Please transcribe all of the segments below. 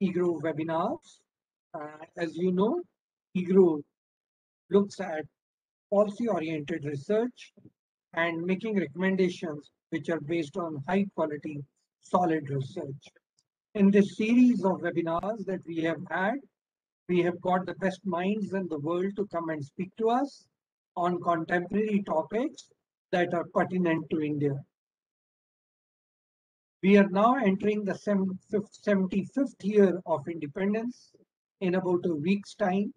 EGROW webinars. Uh, as you know, EGROW looks at policy-oriented research and making recommendations which are based on high quality, solid research. In this series of webinars that we have had, we have got the best minds in the world to come and speak to us on contemporary topics that are pertinent to India. We are now entering the 75th year of independence in about a week's time.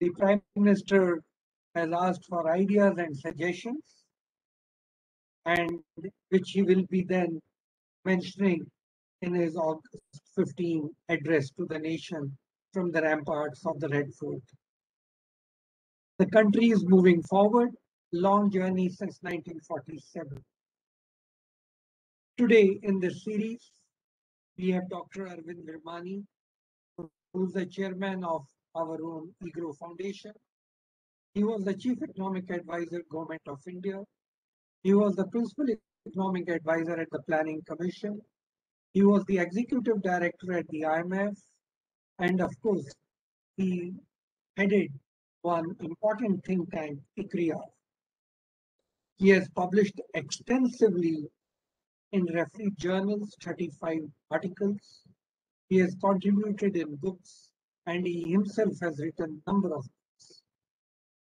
The Prime Minister has asked for ideas and suggestions, and which he will be then mentioning in his August 15 address to the nation from the ramparts of the Red Fort. The country is moving forward, long journey since 1947. Today in this series, we have Dr. Arvind Virmani, who is the chairman of our own EGROW Foundation. He was the chief economic advisor, Government of India. He was the principal economic advisor at the Planning Commission. He was the executive director at the IMF. And of course, he headed one important think tank, ICRIER. He has published extensively in referee journals, 35 articles. He has contributed in books and he himself has written a number of books.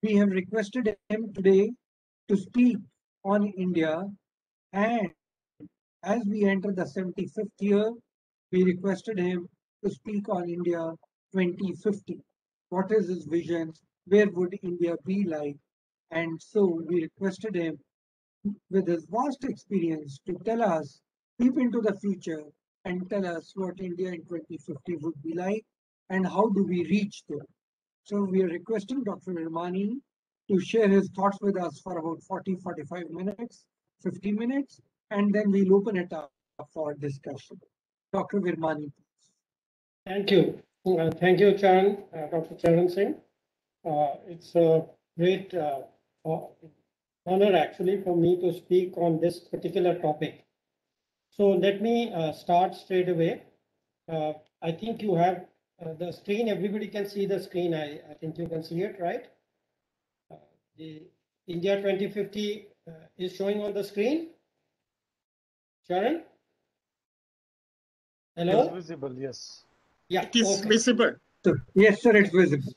We have requested him today to speak on India and as we enter the 75th year, we requested him to speak on India 2050. What is his vision? Where would India be like? And so we requested him with his vast experience to tell us, deep into the future and tell us what India in 2050 would be like and how do we reach there. So we are requesting Dr. Virmani to share his thoughts with us for about 40, 45 minutes, 50 minutes, and then we'll open it up for discussion. Dr. Virmani. Thank you. Uh, thank you, Charan, uh, Dr. Charan Singh. Uh, it's a great uh, honor actually for me to speak on this particular topic. So let me uh, start straight away. Uh, I think you have uh, the screen, everybody can see the screen. I, I think you can see it, right? Uh, the India 2050 uh, is showing on the screen. Charan? Hello? It's visible, yes. Yeah. It is okay. visible. Yes, sir, it's visible.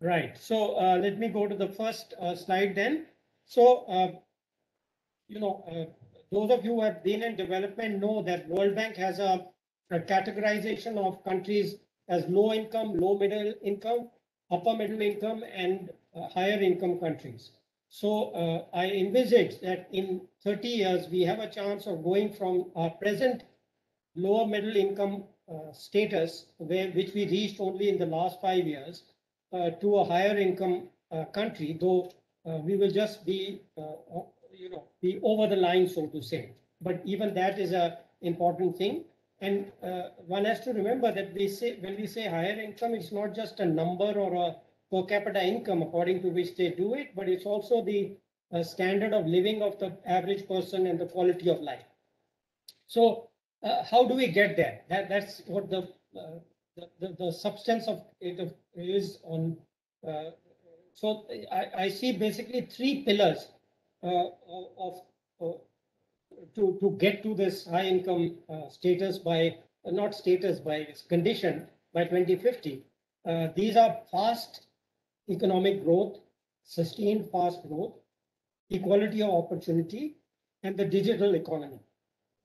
Right. So uh, let me go to the first uh, slide then. So, uh, you know, uh, those of you who have been in development know that World Bank has a, a categorization of countries as low income, low middle income, upper middle income, and uh, higher income countries. So uh, I envisage that in 30 years, we have a chance of going from our present lower middle income uh, status, where, which we reached only in the last five years, uh, to a higher income uh, country, though we will just be, uh, you know, be over the line, so to say. But even that is a important thing. And uh, one has to remember that they say when we say higher income, it's not just a number or a per capita income according to which they do it, but it's also the uh, standard of living of the average person and the quality of life. So uh, how do we get there? That, that's what the, uh, the, the, the, substance of it is on. Uh, so I, I, see basically three pillars uh, of, to, to get to this high income uh, status by, not status, by its condition by 2050. these are fast economic growth, sustained fast growth, equality of opportunity, and the digital economy.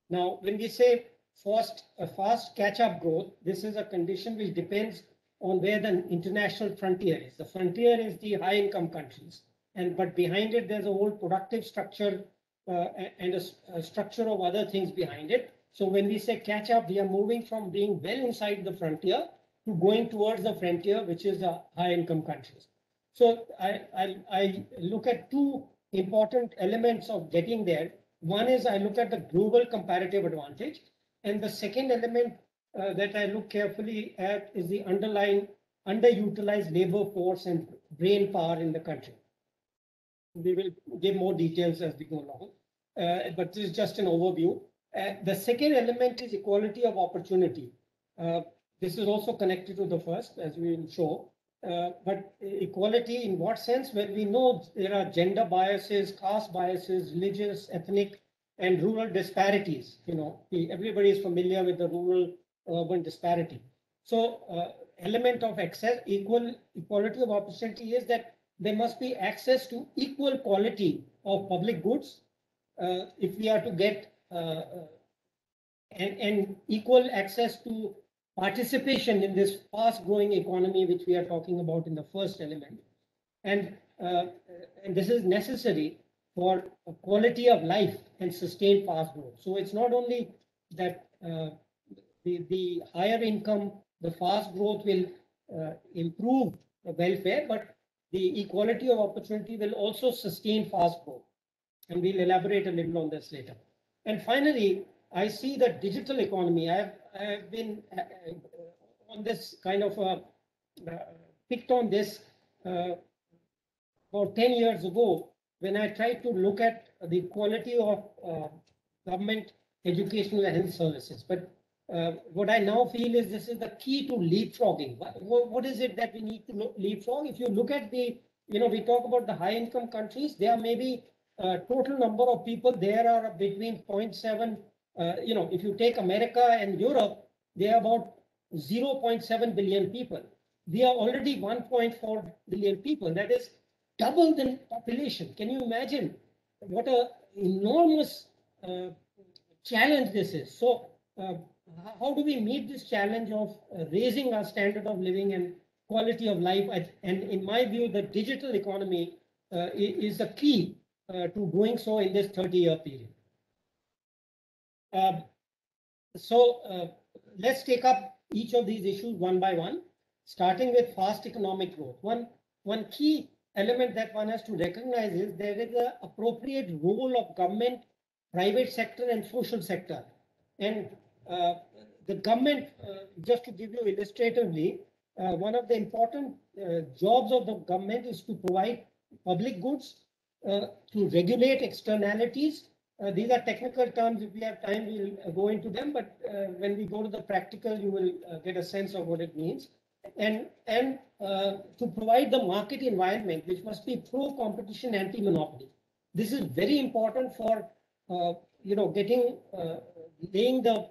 Now, when we say fast, a fast catch-up growth, this is a condition which depends on where the international frontier is. The frontier is the high-income countries, and but behind it, there's a whole productive structure uh, and a, a structure of other things behind it. So when we say catch up, we are moving from being well inside the frontier to going towards the frontier, which is the high income countries. So I, I, I look at two important elements of getting there. One is I look at the global comparative advantage. And the second element uh, that I look carefully at is the underlying underutilized labor force and brain power in the country. We will give more details as we go along, uh, but this is just an overview. Uh, the second element is equality of opportunity. uh, this is also connected to the first, as we will show. Uh, but equality in what sense? Well, we know there are gender biases, caste biases, religious, ethnic, and rural disparities. You know, everybody is familiar with the rural urban disparity. So, uh, element of access, equal equality of opportunity is that there must be access to equal quality of public goods uh, if we are to get uh, uh, and, and equal access to participation in this fast growing economy, which we are talking about in the first element. And, uh, and this is necessary for quality of life and sustained fast growth. So it's not only that uh, the, the higher income, the fast growth will uh, improve the welfare, but the equality of opportunity will also sustain fast growth. And we'll elaborate a little on this later. And finally, I see the digital economy. I have, I have been uh, uh, on this kind of uh, picked on this uh, about 10 years ago when I tried to look at the quality of uh, government educational and health services. But uh, what I now feel is this is the key to leapfrogging. What, what is it that we need to leapfrog? If you look at the, you know, we talk about the high income countries, there may be uh, total number of people there are between 0.7 uh, you know if you take america and europe they are about 0.7 billion people we are already 1.4 billion people that is double the population can you imagine what a enormous uh, challenge this is so uh, how do we meet this challenge of uh, raising our standard of living and quality of life and in my view the digital economy uh, is the key uh, to doing so in this 30 year period. Um, so uh, let's take up each of these issues one by one, starting with fast economic growth. One, one key element that one has to recognize is there is an appropriate role of government, private sector and social sector. And the government, uh, just to give you illustratively, uh, one of the important uh, jobs of the government is to provide public goods, uh, to regulate externalities. Uh, these are technical terms. If we have time, we'll uh, go into them. But uh, when we go to the practical, you will uh, get a sense of what it means. And, and uh, to provide the market environment, which must be pro-competition, anti-monopoly. This is very important for, you know, getting, laying the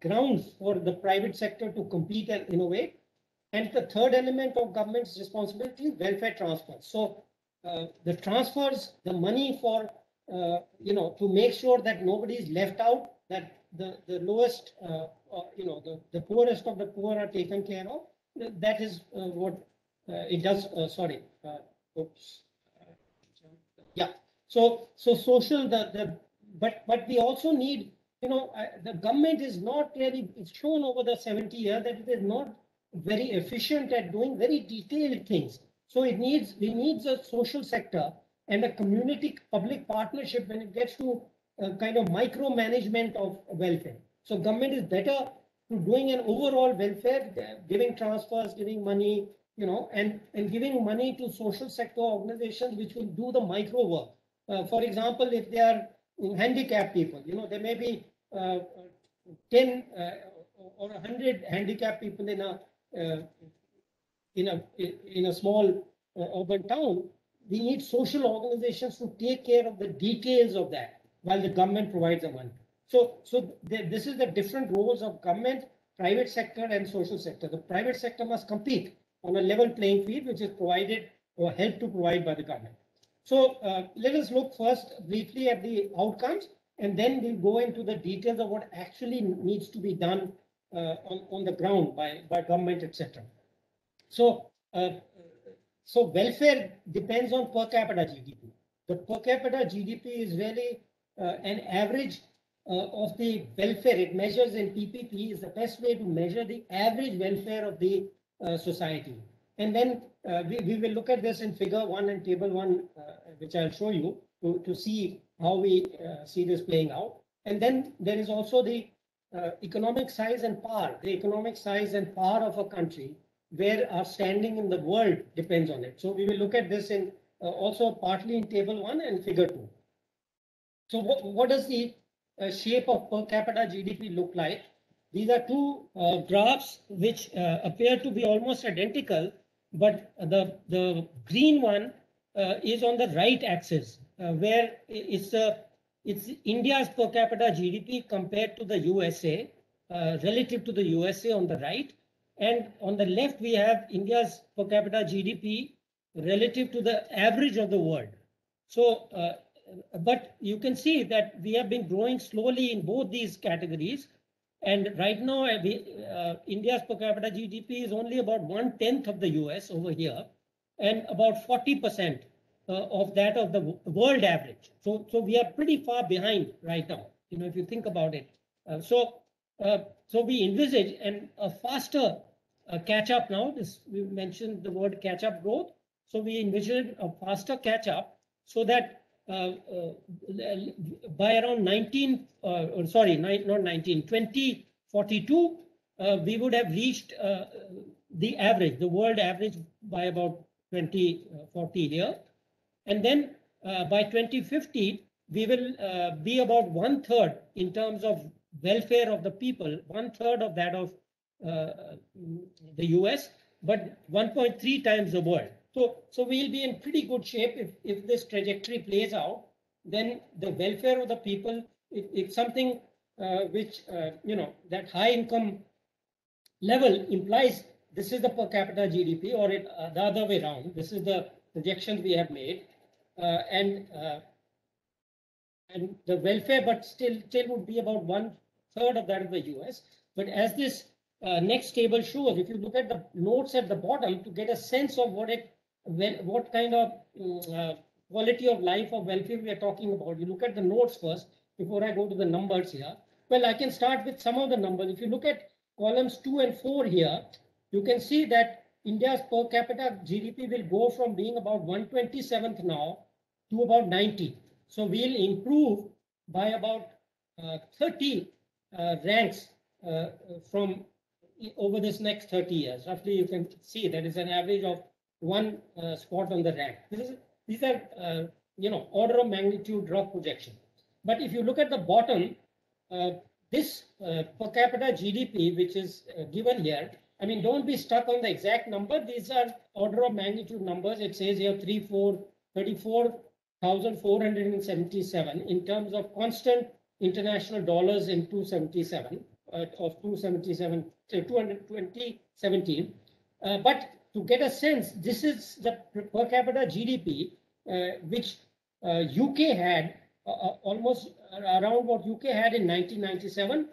grounds for the private sector to compete and innovate. And the third element of government's responsibility is welfare transfer. So uh, the transfers, the money for, uh, you know, to make sure that nobody is left out, that the, the lowest, uh, you know, the, the poorest of the poor are taken care of. That is what it does. sorry. oops. yeah. So, so social, the, the, but, but we also need, you know, the government is not really, it's shown over the 70 years that it is not very efficient at doing very detailed things. So it needs, we need a social sector and a community public partnership when it gets to a kind of micromanagement of welfare. So government is better to doing an overall welfare, giving transfers, giving money, you know, and, and giving money to social sector organizations which will do the micro work. Uh, for example, if they are handicapped people, you know, there may be uh, 10 uh, or 100 handicapped people in a uh, in a in a small uh, urban town, we need social organizations to take care of the details of that while the government provides the money. So, so this is the different roles of government, private sector, and social sector. The private sector must compete on a level playing field, which is provided or helped to provide by the government. So uh, let us look first briefly at the outcomes, and then we'll go into the details of what actually needs to be done uh, on, on the ground by, by government, etc. So, uh, so welfare depends on per capita GDP. The per capita GDP is really uh, an average uh, of the welfare. It measures in PPP is the best way to measure the average welfare of the uh, society. And then uh, we, we will look at this in figure one and table one, which I'll show you to, to see how we see this playing out. And then there is also the economic size and power, the economic size and power of a country where our standing in the world depends on it. So we will look at this in uh, also partly in table one and figure two. So what, what does the uh, shape of per capita GDP look like? these are two uh, graphs which uh, appear to be almost identical, but the, the green one uh, is on the right axis, uh, where it's, uh, it's India's per capita GDP compared to the USA, uh, relative to the USA on the right. And on the left, we have India's per capita GDP relative to the average of the world. So, uh, but you can see that we have been growing slowly in both these categories. And right now, uh, uh, India's per capita GDP is only about one tenth of the US over here, and about 40% uh, of that of the world average. So, so we are pretty far behind right now, you know, if you think about it. Uh, so, uh, so we envisage and a faster uh, catch up now. This we mentioned the word catch up growth. So we envision a faster catch up so that uh, uh, by around 19, uh, or sorry, not 19, 2042, uh, we would have reached the average, the world average by about 2040 here. And then uh, by 2050, we will uh, be about one third in terms of welfare of the people, one third of that of uh, the US, but 1.3 times the world. So, so we'll be in pretty good shape if, if this trajectory plays out. Then the welfare of the people, if, if something uh, which, uh, you know, that high income level implies this is the per capita GDP or it, uh, the other way around. This is the projections we have made. Uh, and uh, and the welfare, but still, still would be about one third of that of the US. But as this uh, next table shows, if you look at the notes at the bottom to get a sense of what it, what kind of mm, quality of life or welfare we are talking about, you look at the notes first before I go to the numbers here. Well, I can start with some of the numbers. If you look at columns two and four here, you can see that India's per capita GDP will go from being about 127th now to about 90. So we'll improve by about uh, 30 uh, ranks uh, from over this next 30 years. Roughly, you can see that is an average of one uh, spot on the rank. Is, these are, uh, you know, order of magnitude rough projection. But if you look at the bottom, uh, this per capita GDP, which is given here, I mean, don't be stuck on the exact number. These are order of magnitude numbers. It says here 3, 4, 34,477 in terms of constant international dollars in 277 uh, of 277, say 217. Uh, but to get a sense, this is the per capita GDP, uh, which uh, UK had uh, uh, almost around what UK had in 1997,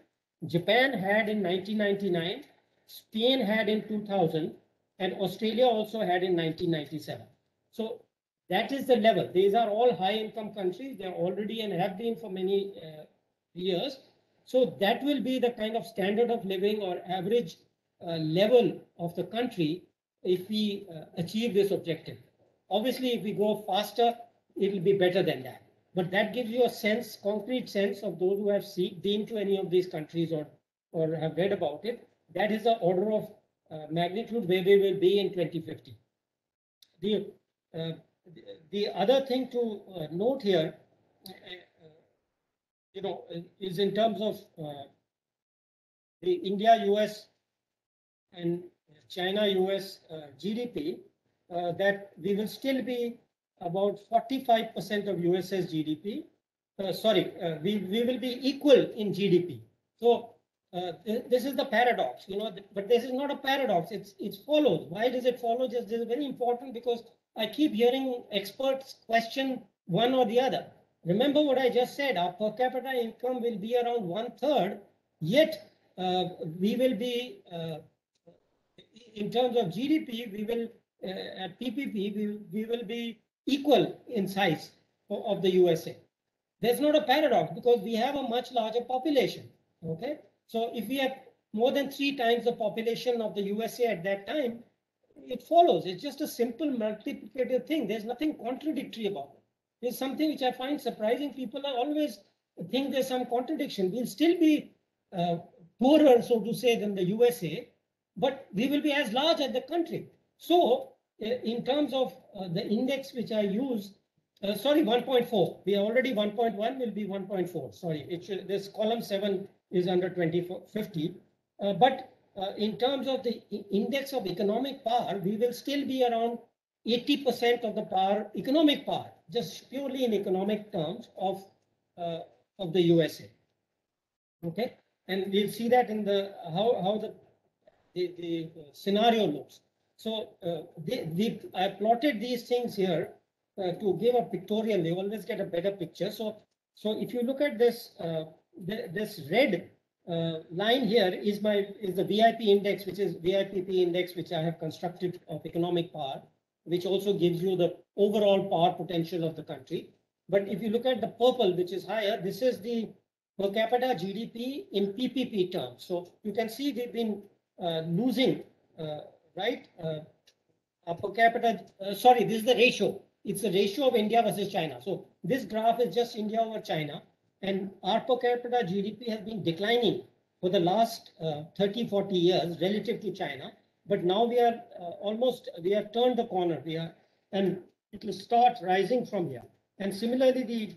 Japan had in 1999, Spain had in 2000, and Australia also had in 1997. So that is the level. These are all high income countries. They're already and have been for many uh, years. So that will be the kind of standard of living or average uh, level of the country if we uh, achieve this objective. Obviously, if we go faster, it will be better than that. But that gives you a sense, concrete sense of those who have see, been to any of these countries or, or have read about it. That is the order of uh, magnitude where we will be in 2050. The, the, the other thing to uh, note here, uh, uh, you know, is in terms of uh, the India, US, and China, US uh, GDP, uh, that we will still be about 45% of US's GDP. Sorry, we, we will be equal in GDP. So th- this is the paradox, you know, th- but this is not a paradox. It's it follows. Why does it follow? Just this is very important because I keep hearing experts question one or the other. Remember what I just said. Our per capita income will be around one third, yet uh, we will be uh, in terms of GDP, we will uh, at PPP we, we will be equal in size of, of the USA. There's not a paradox because we have a much larger population. Okay, so if we have more than three times the population of the USA at that time, it follows. It's just a simple multiplicative thing. There's nothing contradictory about it. There's something which I find surprising. People are always think there's some contradiction. We'll still be uh, poorer, so to say, than the USA, but we will be as large as the country. So, uh, in terms of uh, the index which I use, uh, sorry, 1.4. We are already 1.1 will be 1.4. Sorry, it should, this column 7 is under 2050. Uh, but uh, in terms of the index of economic power, we will still be around 80% of the power, economic power, just purely in economic terms of, uh, of the USA. Okay, and we'll see that in the, how, how the, the, the scenario looks. So uh, I plotted these things here uh, to give a pictorial, you always get a better picture. So, so if you look at this, uh, th- this red uh, line here is my, is the VIP index, which is VIPP index, which I have constructed of economic power, which also gives you the overall power potential of the country. But if you look at the purple, which is higher, this is the per capita GDP in PPP terms. So you can see we've been uh, losing, uh, right? Uh, per capita, uh, sorry, this is the ratio. It's the ratio of India versus China. So this graph is just India over China. And our per capita GDP has been declining for the last uh, 30, 40 years relative to China. But now we are uh, almost, we have turned the corner. We are, and it will start rising from here. And similarly, the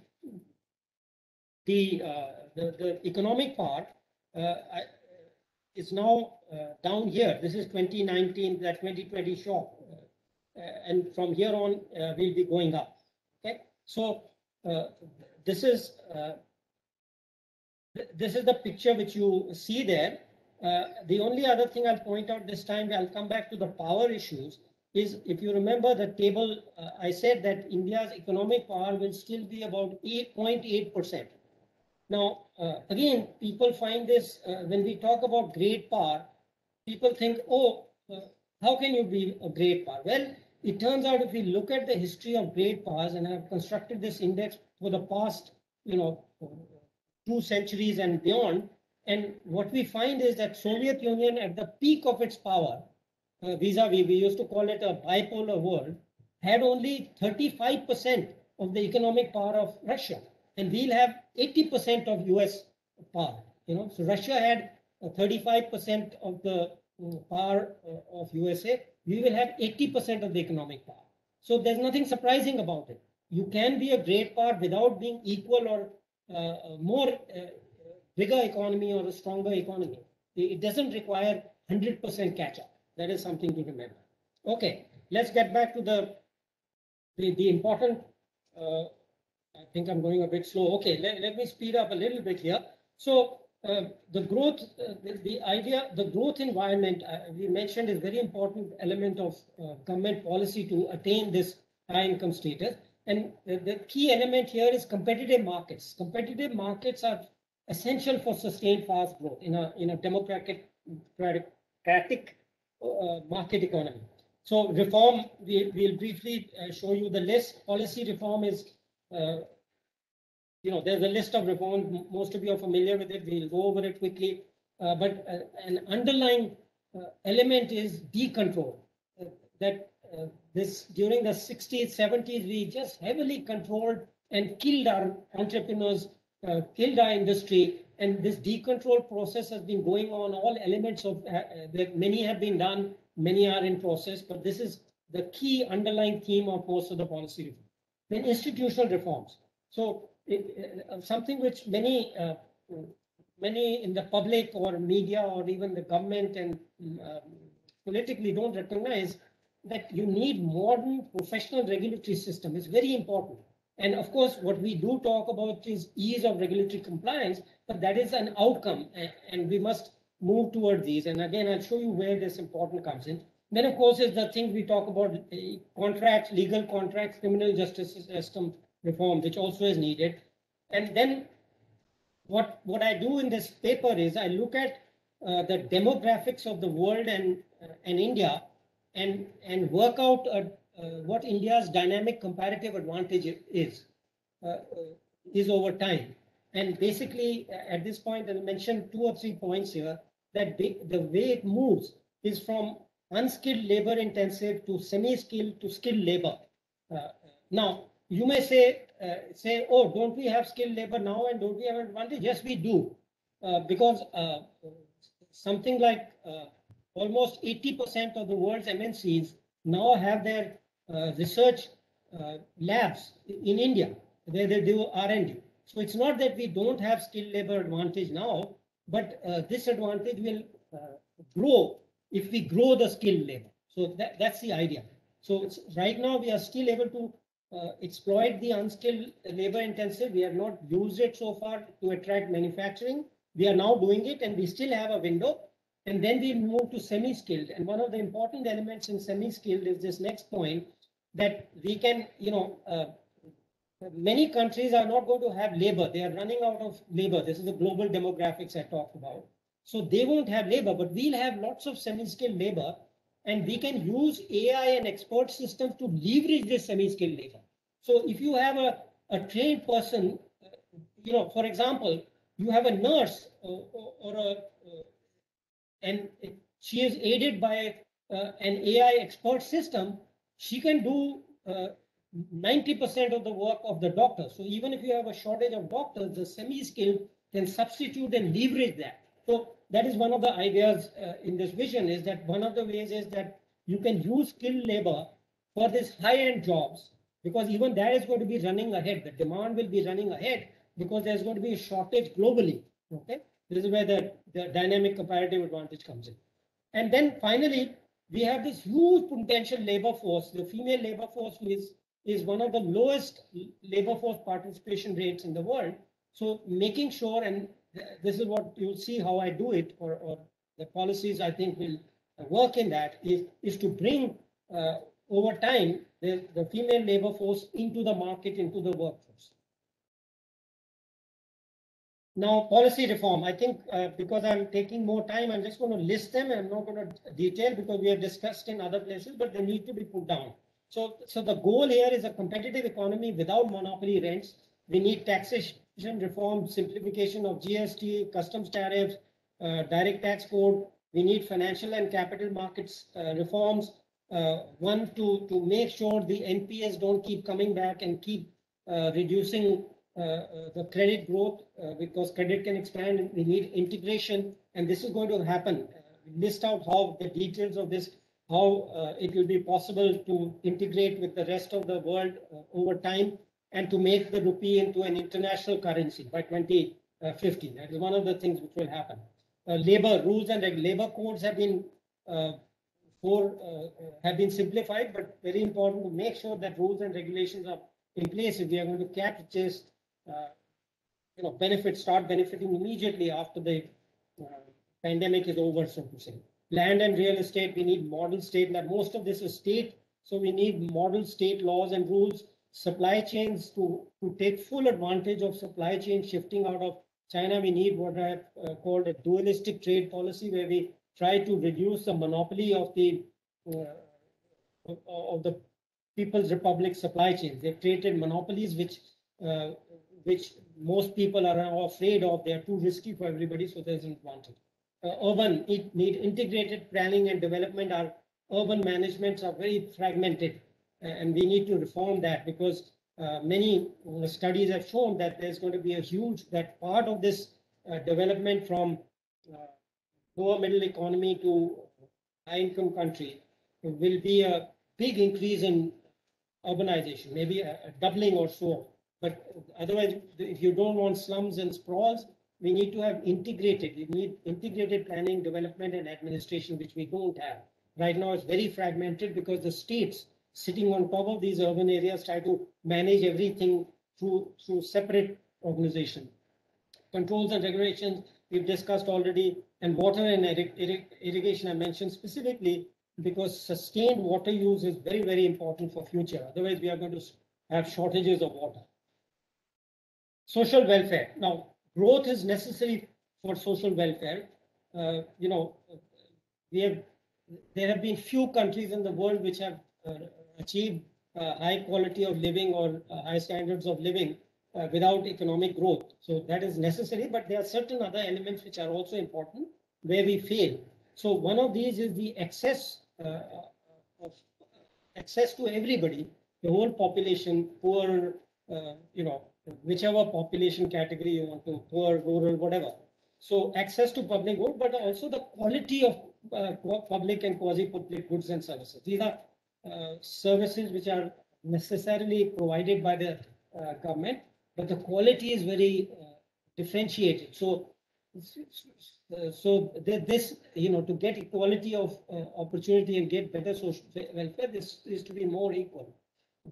the, uh, the, the economic part uh, is now uh, down here. This is 2019, that 2020 shock. Uh, and from here on, we'll be going up. Okay, so this is this is the picture which you see there. Uh, the only other thing I'll point out this time, I'll come back to the power issues, is if you remember the table, uh, I said that India's economic power will still be about 8.8 percent. Now, uh, again, people find this, uh, when we talk about great power, people think, oh, uh, how can you be a great power? Well, it turns out if we look at the history of great powers, and I've constructed this index for the past, you know, two centuries and beyond, and what we find is that Soviet Union at the peak of its power, uh, vis-a-vis, we used to call it a bipolar world, had only 35% of the economic power of Russia and we'll have 80% of US power. You know, so Russia had uh, 35% of the uh, power uh, of USA. We will have 80% of the economic power. So there's nothing surprising about it. You can be a great power without being equal or uh, more uh, bigger economy or a stronger economy. It doesn't require 100% catch up. That is something to remember. Okay, let's get back to the the, the important uh, I think I'm going a bit slow. Okay, let, let me speed up a little bit here. So uh, the growth, uh, the, the idea, the growth environment uh, we mentioned is very important element of uh, government policy to attain this high income status. And the, key element here is competitive markets. Competitive markets are essential for sustained fast growth in a in a democratic democratic uh, market economy. So reform, we will briefly uh, show you the list. Policy reform is uh, you know, there's a list of reforms. M- Most of you are familiar with it. We'll go over it quickly. Uh, but uh, an underlying uh, element is decontrol. That this during the 60s, 70s, we just heavily controlled and killed our entrepreneurs, uh, killed our industry. And this decontrol process has been going on. All elements of uh, uh, that many have been done, many are in process. But this is the key underlying theme of most of the policy reform. Then institutional reforms. So it, uh, something which many uh, many in the public or media or even the government and um, politically don't recognize that you need modern professional regulatory system is very important. And of course, what we do talk about is ease of regulatory compliance, but that is an outcome, and we must move toward these. And again, I'll show you where this important comes in. Then, of course, is the thing we talk about: uh, contracts, legal contracts, criminal justice system reform, which also is needed. And then what, what I do in this paper is I look at uh, the demographics of the world and, uh, and India and, and work out uh, uh, what India's dynamic comparative advantage is, uh, uh, is over time. And basically, at this point, I mentioned two or three points here, that the, the way it moves is from unskilled labor intensive to semi-skilled to skilled labor. Now, you may say, say, oh, don't we have skilled labor now and don't we have advantage? Yes, we do. Because something like almost 80% of the world's MNCs now have their uh, research uh, labs in India where they do R&D. So it's not that we don't have skilled labor advantage now, but uh, this advantage will uh, grow if we grow the skilled labor. So that, that's the idea. So right now we are still able to uh, exploit the unskilled labor intensive. We have not used it so far to attract manufacturing. We are now doing it and we still have a window. And then we move to semi-skilled. And one of the important elements in semi-skilled is this next point that we can, you know, uh, many countries are not going to have labor. They are running out of labor. This is the global demographics I talked about. So they won't have labor, but we'll have lots of semi-skilled labor and we can use AI and expert systems to leverage this semi-skilled labor. So if you have a, a trained person, uh, you know, for example, you have a nurse or, or, or a, uh, and she is aided by uh, an AI expert system, she can do 90% uh, of the work of the doctor. So even if you have a shortage of doctors, the semi-skilled can substitute and leverage that. So that is one of the ideas uh, in this vision is that one of the ways is that you can use skilled labor for these high-end jobs because even that is going to be running ahead. The demand will be running ahead because there's going to be a shortage globally. Okay, this is where the, the dynamic comparative advantage comes in. And then finally, we have this huge potential labor force. The female labor force is, is one of the lowest labor force participation rates in the world. So making sure, and this is what you'll see how I do it, or, or the policies I think will work in that, is, is to bring uh, over time the, the female labor force into the market, into the workforce. Now, policy reform, I think uh, because I'm taking more time, I'm just going to list them. I'm not going to detail because we have discussed in other places, but they need to be put down. So, so the goal here is a competitive economy without monopoly rents. We need taxation reform, simplification of GST, customs tariffs, uh, direct tax code. We need financial and capital markets uh, reforms. Uh, one, to, to make sure the NPAs don't keep coming back and keep uh, reducing the credit growth because credit can expand. We need integration, and this is going to happen. we list out how the details of this, how it will be possible to integrate with the rest of the world over time and to make the rupee into an international currency by 2050. That is one of the things which will happen. Uh, labor rules and labor codes have been uh, for, uh, have been simplified, but very important to make sure that rules and regulations are in place if we are going to catch uh, you know, benefit, start benefiting immediately after the uh, pandemic is over, so to say. Land and real estate, we need model state. That most of this is state, so we need model state laws and rules supply chains to, to take full advantage of supply chain shifting out of China, we need what I have uh, called a dualistic trade policy, where we try to reduce the monopoly of the uh, of the People's Republic supply chains. They've created monopolies which uh, which most people are afraid of. They are too risky for everybody, so they doesn't want it. Uh, urban it need integrated planning and development. Our urban managements are very fragmented and we need to reform that because uh, many uh, studies have shown that there's going to be a huge that part of this uh, development from uh, lower middle economy to high income country will be a big increase in urbanization, maybe a, a doubling or so. But otherwise, if you don't want slums and sprawls, we need to have integrated. We need integrated planning, development, and administration, which we don't have. Right now, it's very fragmented because the states sitting on top of these urban areas, try to manage everything through, through separate organization. Controls and regulations we've discussed already, and water and irrigation I mentioned specifically because sustained water use is very, very important for future. Otherwise, we are going to have shortages of water. Social welfare. Now, growth is necessary for social welfare. Uh, you know, we have there have been few countries in the world which have uh, achieve uh, high quality of living or uh, high standards of living uh, without economic growth. So that is necessary, but there are certain other elements which are also important where we fail. So one of these is the access of access to everybody, the whole population, poor, uh, you know, whichever population category you want to, poor, rural, whatever. So access to public good, but also the quality of uh, public and quasi-public goods and services. These are uh, services which are necessarily provided by the uh, government, but the quality is very uh, differentiated. So so this, you know, to get equality of uh, opportunity and get better social welfare, this is to be more equal.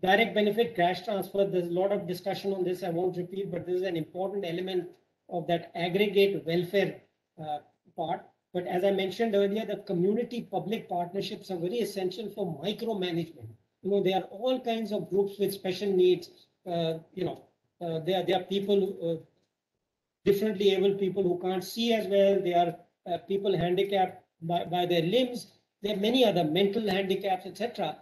Direct benefit cash transfer, there's a lot of discussion on this. I won't repeat, but this is an important element of that aggregate welfare uh, part. But as I mentioned earlier, the community public partnerships are very essential for micromanagement. You know, there are all kinds of groups with special needs. Uh, you know, uh, there, there are people, uh, differently able people who can't see as well. They are uh, people handicapped by, by their limbs. There are many other mental handicaps, etc.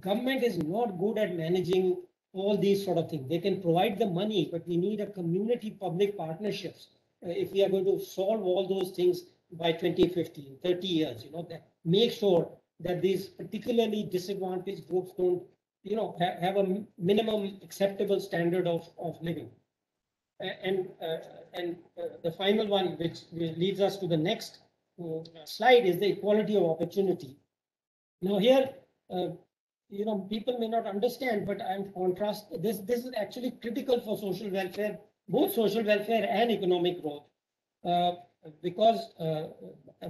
Government is not good at managing all these sort of things. They can provide the money, but we need a community public partnerships uh, if we are going to solve all those things by 2015, 30 years, you know, make sure that these particularly disadvantaged groups don't, you know, ha- have a minimum acceptable standard of, of living. And, uh, and uh, the final one, which leads us to the next uh, slide, is the equality of opportunity. Now here, uh, you know, people may not understand, but I'm contrast, this, this is actually critical for social welfare, both social welfare and economic growth. Uh, because, uh,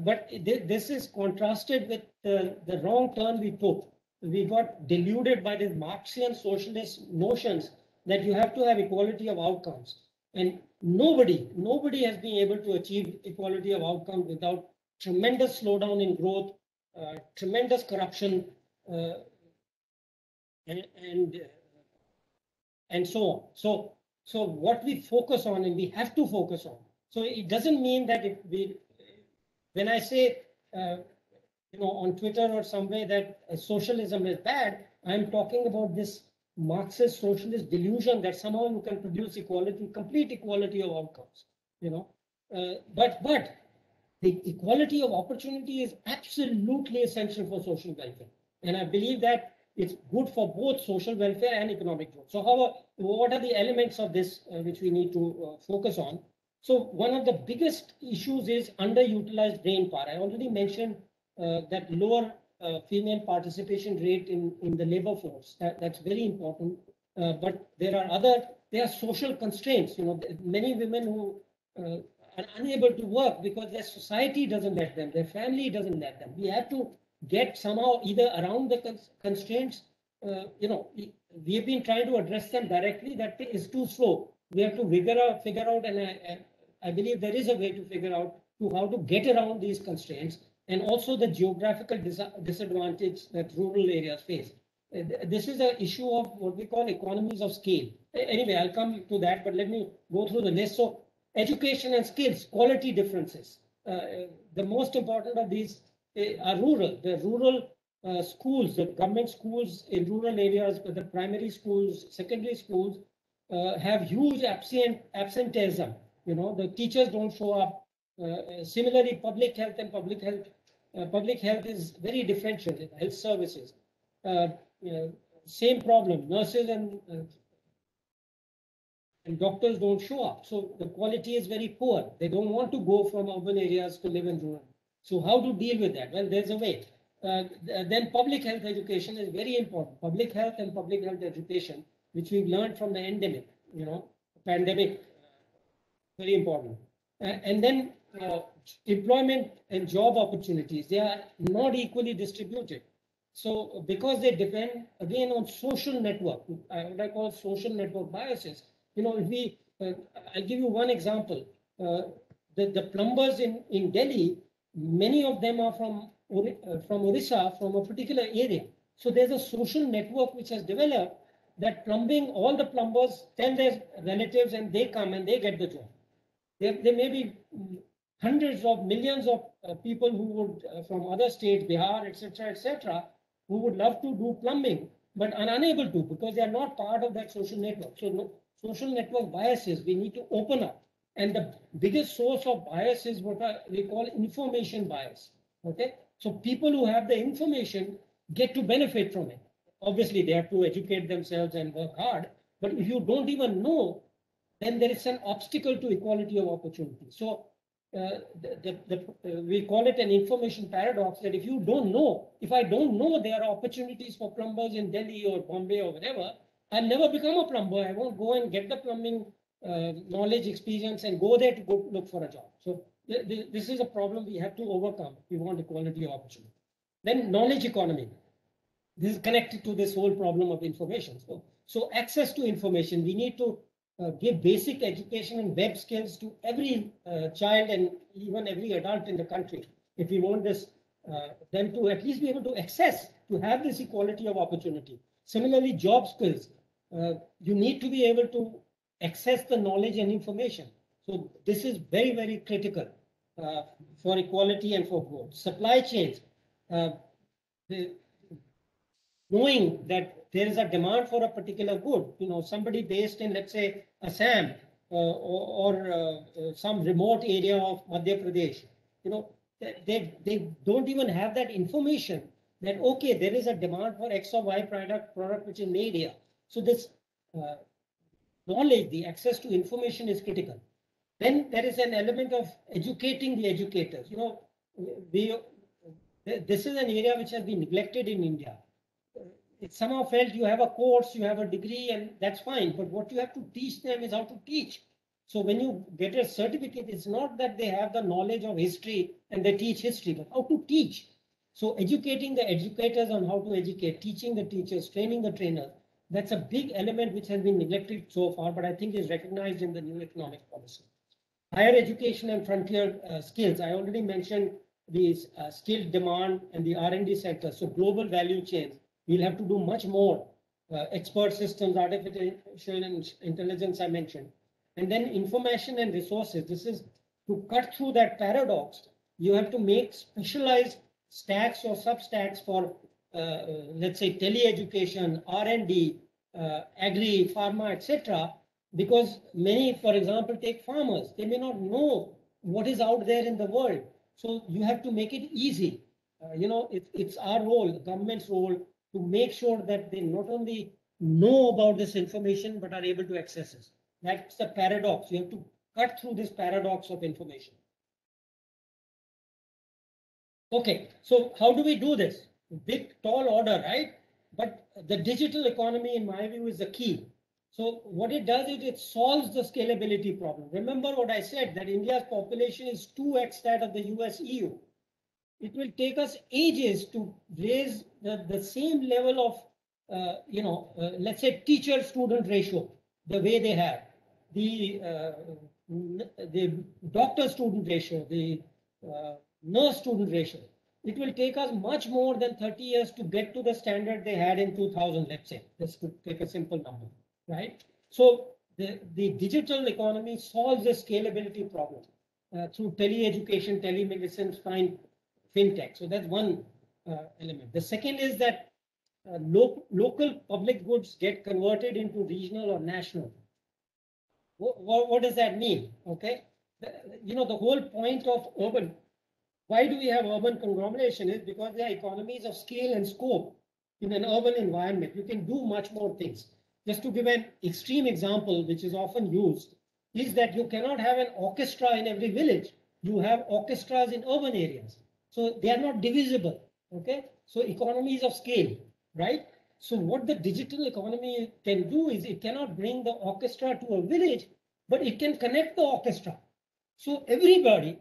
but this is contrasted with the, the wrong turn we took. We got deluded by these Marxian socialist notions that you have to have equality of outcomes. And nobody, nobody has been able to achieve equality of outcomes without tremendous slowdown in growth, uh, tremendous corruption, uh, and, and, and so on. So, so what we focus on and we have to focus on. So it doesn't mean that if we, when I say, uh, you know, on Twitter or somewhere that uh, socialism is bad, I'm talking about this Marxist socialist delusion that somehow you can produce equality, complete equality of outcomes, you know. Uh, but, but the equality of opportunity is absolutely essential for social welfare. And I believe that it's good for both social welfare and economic growth. So how, what are the elements of this uh, which we need to uh, focus on? So one of the biggest issues is underutilized brain power. I already mentioned uh, that lower uh, female participation rate in, in the labor force. That, that's very important. Uh, but there are other, there are social constraints. You know, many women who uh, are unable to work because their society doesn't let them, their family doesn't let them. We have to get somehow either around the cons- constraints. Uh, you know, we, have been trying to address them directly. That is too slow. We have to figure out, figure out, and I, I believe there is a way to figure out to how to get around these constraints and also the geographical dis- disadvantage that rural areas face. Uh, This is an issue of what we call economies of scale. Anyway, I'll come to that, but let me go through the list. So education and skills, quality differences. Uh, uh, The most important of these are rural. The rural uh, schools, the government schools in rural areas, but the primary schools, secondary schools uh, have huge absent absenteeism. You know, the teachers don't show up. Uh, similarly, public health and public health, uh, public health is very differentiated. Health services, uh, you know, same problem. Nurses and uh, and doctors don't show up. So the quality is very poor. They don't want to go from urban areas to live in rural. So how to deal with that? Well, there's a way. Uh, then public health education is very important. Public health and public health education, which we've learned from the endemic, you know, pandemic, very important. Uh, and then uh, employment and job opportunities, they are not equally distributed. So because they depend again on social network, uh, what I call social network biases. You know, if we, uh, I'll give you one example. Uh, the, the plumbers in, in Delhi, many of them are from, uh, from Orissa, from a particular area. So there's a social network which has developed that plumbing, all the plumbers tell their relatives and they come and they get the job. There, there may be hundreds of millions of uh, people who would, uh, from other states, Bihar, etc., etc., who would love to do plumbing, but are unable to because they are not part of that social network. So, no, social network biases, we need to open up. And the biggest source of bias is what we call information bias. Okay, so people who have the information get to benefit from it. Obviously, they have to educate themselves and work hard. But if you don't even know, then there is an obstacle to equality of opportunity. So uh, the, the, the, uh, we call it an information paradox that if you don't know, if I don't know there are opportunities for plumbers in Delhi or Bombay or whatever, I'll never become a plumber. I won't go and get the plumbing uh, knowledge, experience, and go there to go look for a job. So th- th- this is a problem we have to overcome. We want equality of opportunity. Then knowledge economy. This is connected to this whole problem of information. So, so access to information, we need to uh, give basic education and web skills to every uh, child and even every adult in the country. If we want this, uh, them to at least be able to access, to have this equality of opportunity. Similarly, job skills, uh, you need to be able to access the knowledge and information. So this is very, very critical uh, for equality and for growth. Supply chains, uh, the, knowing that there is a demand for a particular good, you know, somebody based in, let's say, Assam uh, or, or uh, uh, some remote area of Madhya Pradesh, you know, they, they, don't even have that information that, okay, there is a demand for X or Y product, product which is made here. So this uh, knowledge, the access to information is critical. Then there is an element of educating the educators. You know, we, this is an area which has been neglected in India. It somehow felt you have a course, you have a degree, and that's fine. But what you have to teach them is how to teach. So when you get a certificate, it's not that they have the knowledge of history and they teach history, but how to teach. So educating the educators on how to educate, teaching the teachers, training the trainers, that's a big element which has been neglected so far, but I think is recognized in the new economic policy. Higher education and frontier uh, skills. I already mentioned these uh, demand and the R&D sector. So global value chains. We'll have to do much more. Uh, expert systems, artificial intelligence I mentioned. And then information and resources. This is to cut through that paradox. You have to make specialized stacks or substacks for, let's say, tele-education, R&D, uh, agri, pharma, etc. Because many, for example, take farmers. They may not know what is out there in the world. So you have to make it easy. Uh, you know, it, it's our role, the government's role, to make sure that they not only know about this information, but are able to access it. That's the paradox. You have to cut through this paradox of information. Okay, so how do we do this? Big, tall order, right? But the digital economy, in my view, is the key. So what it does is it solves the scalability problem. Remember what I said, that India's population is 2x that of the US EU. It will take us ages to raise the, the same level of, uh, you know, uh, let's say teacher-student ratio, the way they have. The, uh, the doctor-student ratio, the uh, nurse-student ratio. It will take us much more than 30 years to get to the standard they had in 2000, let's say, just to take a simple number right? So the, the digital economy solves the scalability problem uh, through tele-education, telemedicine, fine, fintech. So that's one uh, element. The second is that uh, lo local public goods get converted into regional or national. What, what, what does that mean? Okay, the, you know the whole point of urban. Why do we have urban conglomeration? Is because there are economies of scale and scope in an urban environment. You can do much more things. Just to give an extreme example, which is often used, is that you cannot have an orchestra in every village. You have orchestras in urban areas. So they are not divisible. Okay. So economies of scale, right? So what the digital economy can do is it cannot bring the orchestra to a village, but it can connect the orchestra. So everybody,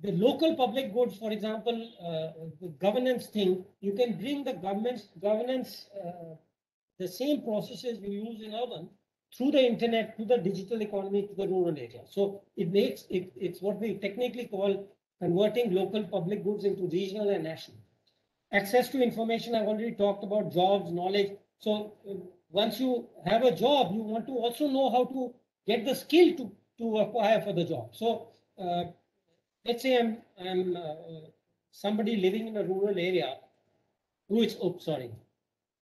the local public goods, for example, uh, the governance thing, you can bring the government's governance uh, the same processes we use in urban through the internet to the digital economy to the rural area. So it makes it, it's what we technically call converting local public goods into regional and national. Access to information, I've already talked about jobs, knowledge. So uh, once you have a job, you want to also know how to get the skill to, to acquire for the job. So uh, let's say I'm, I'm uh, somebody living in a rural area who is, oh, sorry,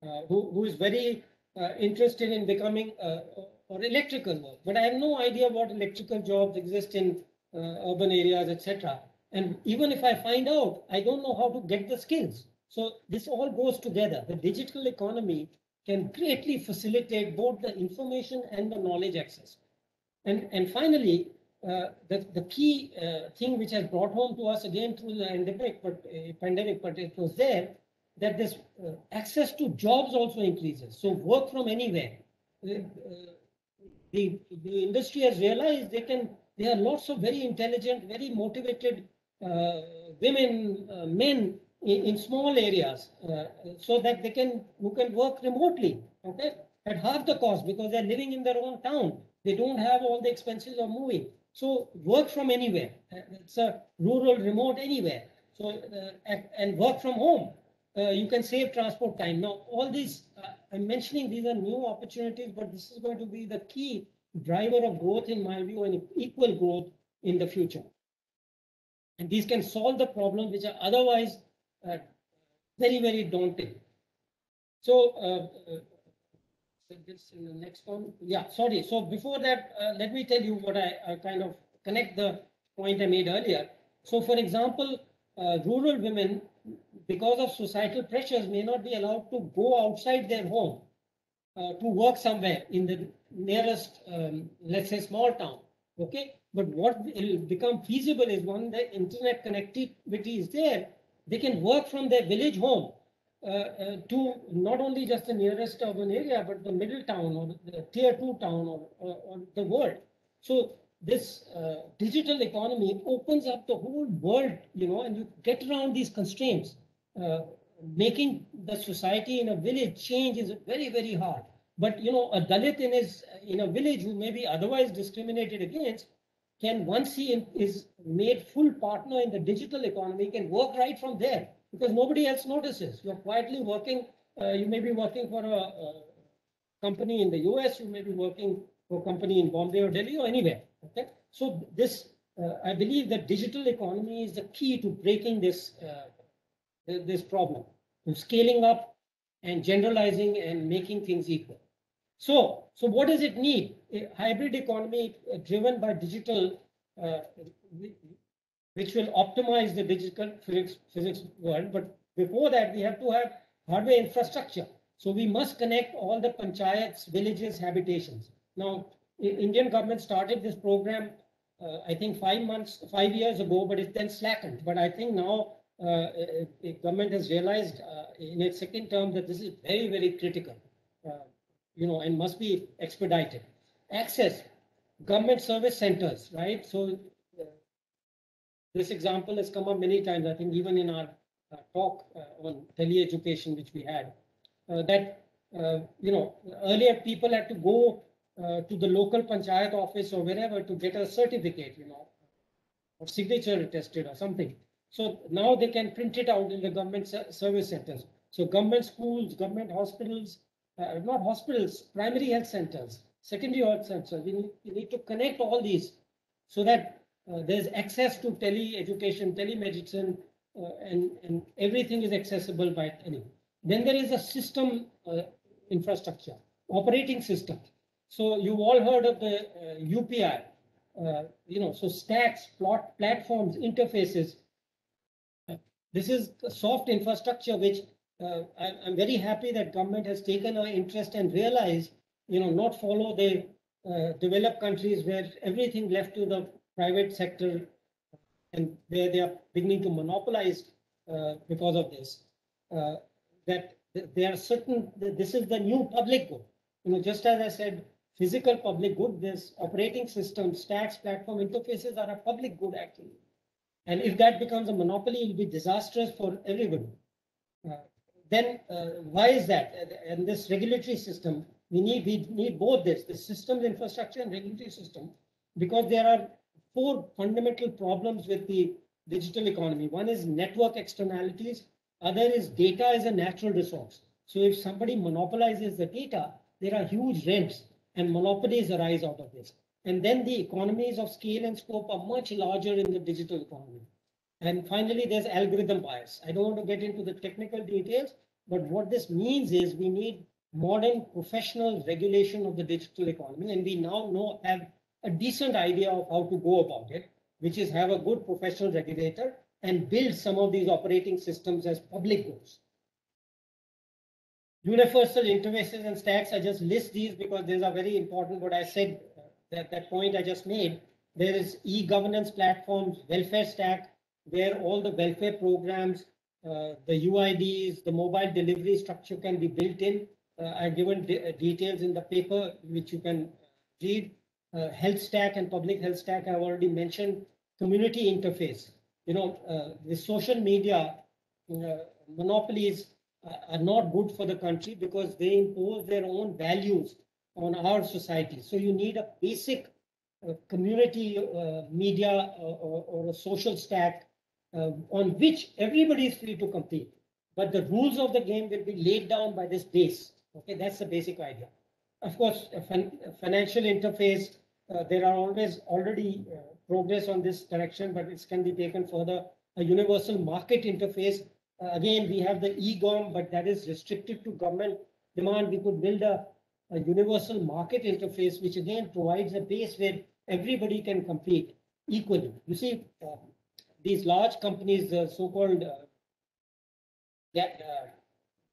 uh, who, who is very uh, interested in becoming uh, or electrical work, but I have no idea what electrical jobs exist in urban areas, etc. And even if I find out, I don't know how to get the skills. So this all goes together. The digital economy can greatly facilitate both the information and the knowledge access. And, and finally, uh, the, the key uh, thing which has brought home to us again through the pandemic, but, uh, pandemic, but it was there, that this uh, access to jobs also increases. So work from anywhere. Uh, the, the industry has realized they can there are lots of very intelligent, very motivated uh, women, uh, men in, in small areas, uh, so that they can who can work remotely, okay, at half the cost because they're living in their own town. They don't have all the expenses of moving. So work from anywhere. Uh, It's a rural, remote, anywhere. So uh, and, work from home. Uh, you can save transport time. Now, all these uh, I'm mentioning these are new opportunities, but this is going to be the key driver of growth in my view and equal growth in the future. And these can solve the problems which are otherwise uh, very, very daunting. So, this in the next one, yeah, sorry. So before that, uh, let me tell you what I, kind of connect the point I made earlier. So for example, uh, rural women, because of societal pressures, may not be allowed to go outside their home uh, to work somewhere in the nearest, um, let's say, small town. Okay, but what will become feasible is when the internet connectivity is there, they can work from their village home to not only just the nearest urban area, but the middle town or the tier two town or, or, or the world. So this uh, digital economy opens up the whole world, you know, and you get around these constraints. Uh, making the society in a village change is very, very hard. But you know, a Dalit in his in a village who may be otherwise discriminated against can once he is made full partner in the digital economy can work right from there because nobody else notices. You're quietly working. Uh, you may be working for a, a, company in the US. You may be working for a company in Bombay or Delhi or anywhere. Okay. So this, uh, I believe that digital economy is the key to breaking this uh, this problem, to scaling up and generalizing and making things equal. So, so what does it need? A hybrid economy uh, driven by digital, uh, which will optimize the digital physics, physics world. But before that, we have to have hardware infrastructure. So we must connect all the panchayats, villages, habitations. Now, Indian government started this program, uh, I think five months, five years ago, but it then slackened. But I think now uh, the government has realized uh, in its second term that this is very, very critical, uh, you know, and must be expedited. Access, government service centers, right? So this example has come up many times, I think even in our uh, talk uh, on tele-education, which we had, uh, that, you know, earlier people had to go to the local panchayat office or wherever to get a certificate, you know, or signature attested or something. So now they can print it out in the government service centers. So government schools, government hospitals, uh, not hospitals, primary health centers, secondary health centers. We need, we need to connect all these so that uh, there's access to tele-education, telemedicine, uh, and, and everything is accessible by tele. Then there is a system uh, infrastructure, operating system. So you've all heard of the UPI, uh, you know, so stacks, plot, platforms, interfaces, this is soft infrastructure, which uh, I, am very happy that government has taken an interest and realized, you know, not follow the uh, developed countries where everything left to the private sector and where they are beginning to monopolize uh, because of this. Uh, that there are certain, that this is the new public good. You know, just as I said, physical public good, this operating system, stacks, platform interfaces are a public good actually. And if that becomes a monopoly, it will be disastrous for everybody. Uh, then uh, why is that? And this regulatory system, we need we need both this, the systems infrastructure and regulatory system, because there are four fundamental problems with the digital economy. One is network externalities. Other is data is a natural resource. So if somebody monopolizes the data, there are huge rents and monopolies arise out of this. And then the economies of scale and scope are much larger in the digital economy. And finally, there's algorithm bias. I don't want to get into the technical details, but what this means is we need modern professional regulation of the digital economy. And we now know have a decent idea of how to go about it, which is have a good professional regulator and build some of these operating systems as public goods. Universal interfaces and stacks, I just list these because these are very important. What I said that, that point I just made, there is e-governance platforms, welfare stack, where all the welfare programs, uh, the UIDs, the mobile delivery structure can be built in. Uh, I've given de details in the paper, which you can read. Uh, health stack and public health stack, I've already mentioned community interface. You know, uh, the social media uh, monopolies uh, are not good for the country because they impose their own values on our society. So you need a basic uh, community uh, media or, or a social stack on which everybody is free to compete. But the rules of the game will be laid down by this base. Okay, that's the basic idea. Of course, a fin- financial interface, uh, there are always already uh, progress on this direction, but it can be taken further. A universal market interface. Uh, again, we have the e-gov, but that is restricted to government demand. We could build a, a universal market interface, which again provides a base where everybody can compete equally. You see, uh, these large companies, the so-called uh,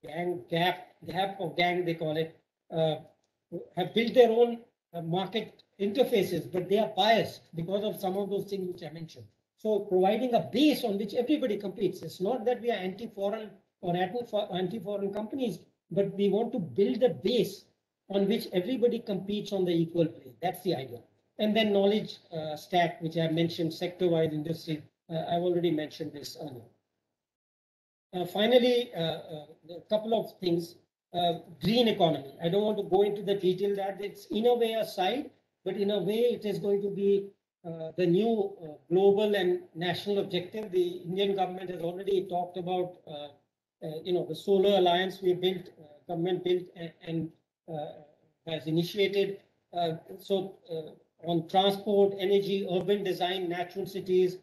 gang, gap, gap or gang, they call it, have built their own market interfaces, but they are biased because of some of those things which I mentioned. So providing a base on which everybody competes. It's not that we are anti-foreign or anti- anti-foreign companies, but we want to build a base on which everybody competes on the equal plane. That's the idea. And then knowledge uh, stack, which I mentioned, sector-wise industry. Uh, I've already mentioned this earlier. Uh, finally, uh, uh, a couple of things. Uh, green economy. I don't want to go into the detail that it's in a way a side, but in a way it is going to be uh, the new uh, global and national objective. The Indian government has already talked about, uh, uh, you know, the solar alliance we built, uh, government built and, uh, has initiated. So on transport, energy, urban design, natural cities,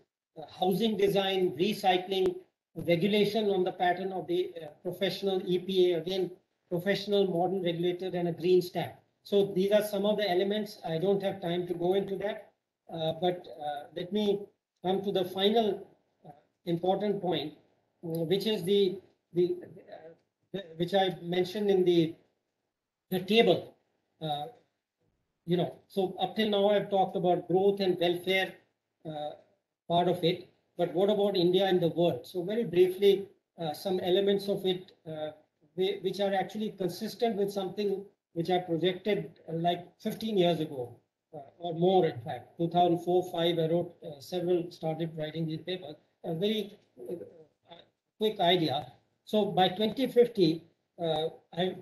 housing design, recycling, regulation on the pattern of the professional EPA, again, professional modern regulator and a green stack. So these are some of the elements. I don't have time to go into that. Uh, but uh, let me come to the final uh, important point, uh, which is the, the, uh, which I mentioned in the, the table. Uh, You know, so up till now I've talked about growth and welfare part of it. But what about India and the world? So very briefly, some elements of it, which are actually consistent with something which I projected uh, like 15 years ago, uh, or more in fact. 2004, 5, I wrote uh, several, started writing these papers. A very quick idea. So by 2050, uh, I,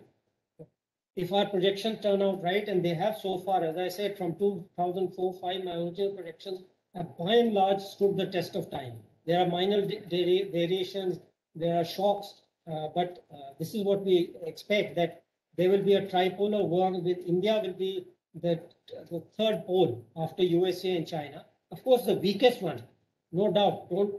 if our projections turn out right, and they have so far, as I said, from 2004, 5, my original projections have by and large stood the test of time. There are minor vari- variations, there are shocks, uh, but uh, this is what we expect that there will be a tripolar world with India will be the, the third pole after USA and China. Of course, the weakest one, no doubt. Don't,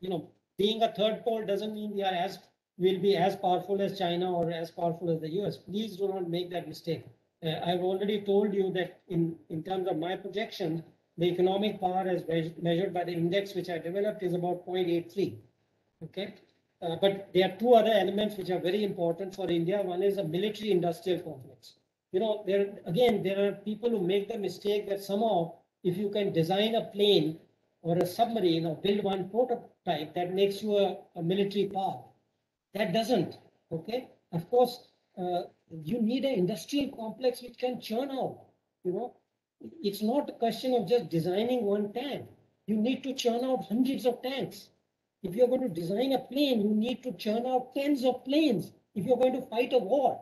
you know, being a third pole doesn't mean we are as will be as powerful as China or as powerful as the US. Please do not make that mistake. Uh, I've already told you that in, in terms of my projection, the economic power as measured by the index which I developed is about 0.83. Okay. Uh, but there are two other elements which are very important for India. One is a military industrial complex. You know, there again, there are people who make the mistake that somehow if you can design a plane or a submarine or build one prototype, that makes you a, a military power. That doesn't, okay? Of course, uh, you need an industrial complex which can churn out, you know? It's not a question of just designing one tank. You need to churn out hundreds of tanks. If you're going to design a plane, you need to churn out tens of planes if you're going to fight a war,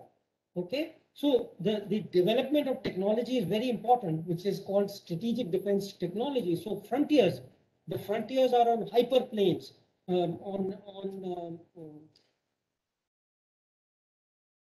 okay? So the, the development of technology is very important, which is called strategic defense technology. So frontiers, the frontiers are on hyperplanes, um, on, on, um,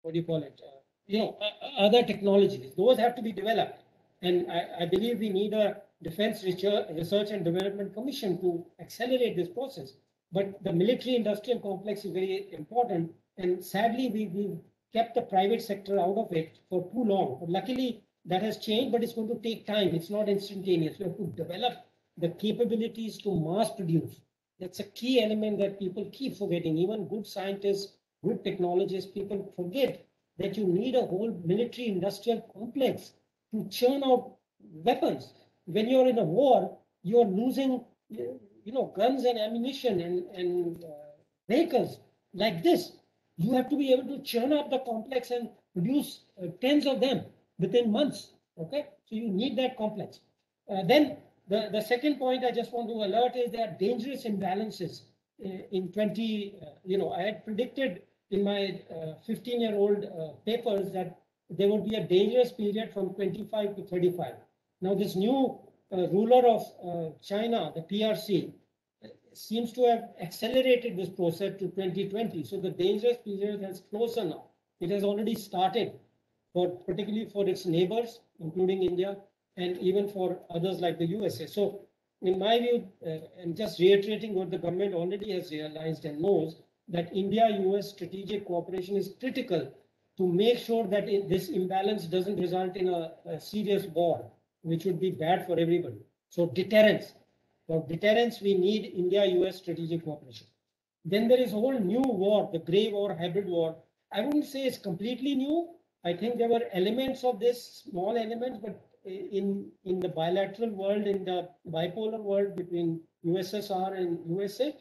what do you call it? Uh, you know, uh, other technologies. Those have to be developed. And I, I believe we need a defense research and development commission to accelerate this process. But the military industrial complex is very important. And sadly, we, we kept the private sector out of it for too long. But luckily, that has changed, but it's going to take time. It's not instantaneous. We have to develop the capabilities to mass produce. That's a key element that people keep forgetting. Even good scientists, good technologists, people forget that you need a whole military industrial complex to churn out weapons. When you're in a war, you're losing, you know, guns and ammunition and, and uh, vehicles like this. You have to be able to churn up the complex and produce uh, tens of them within months. Okay, so you need that complex. Uh, then the, the second point I just want to alert is there are dangerous imbalances in, in 20, uh, you know, I had predicted in my 15 year old papers that there would be a dangerous period from 25 to 35. Now, this new uh, ruler of uh, China, the PRC, seems to have accelerated this process to 2020. So the dangerous period has closer now. It has already started, for particularly for its neighbors, including India, and even for others like the USA. So in my view, uh, and just reiterating what the government already has realized and knows, that India-US strategic cooperation is critical to make sure that it, this imbalance doesn't result in a, a serious war, which would be bad for everybody. So deterrence. For deterrence, we need India-US strategic cooperation. Then there is a whole new war, the gray war, hybrid war. I wouldn't say it's completely new. I think there were elements of this, small elements, but in in the bilateral world, in the bipolar world between USSR and USA,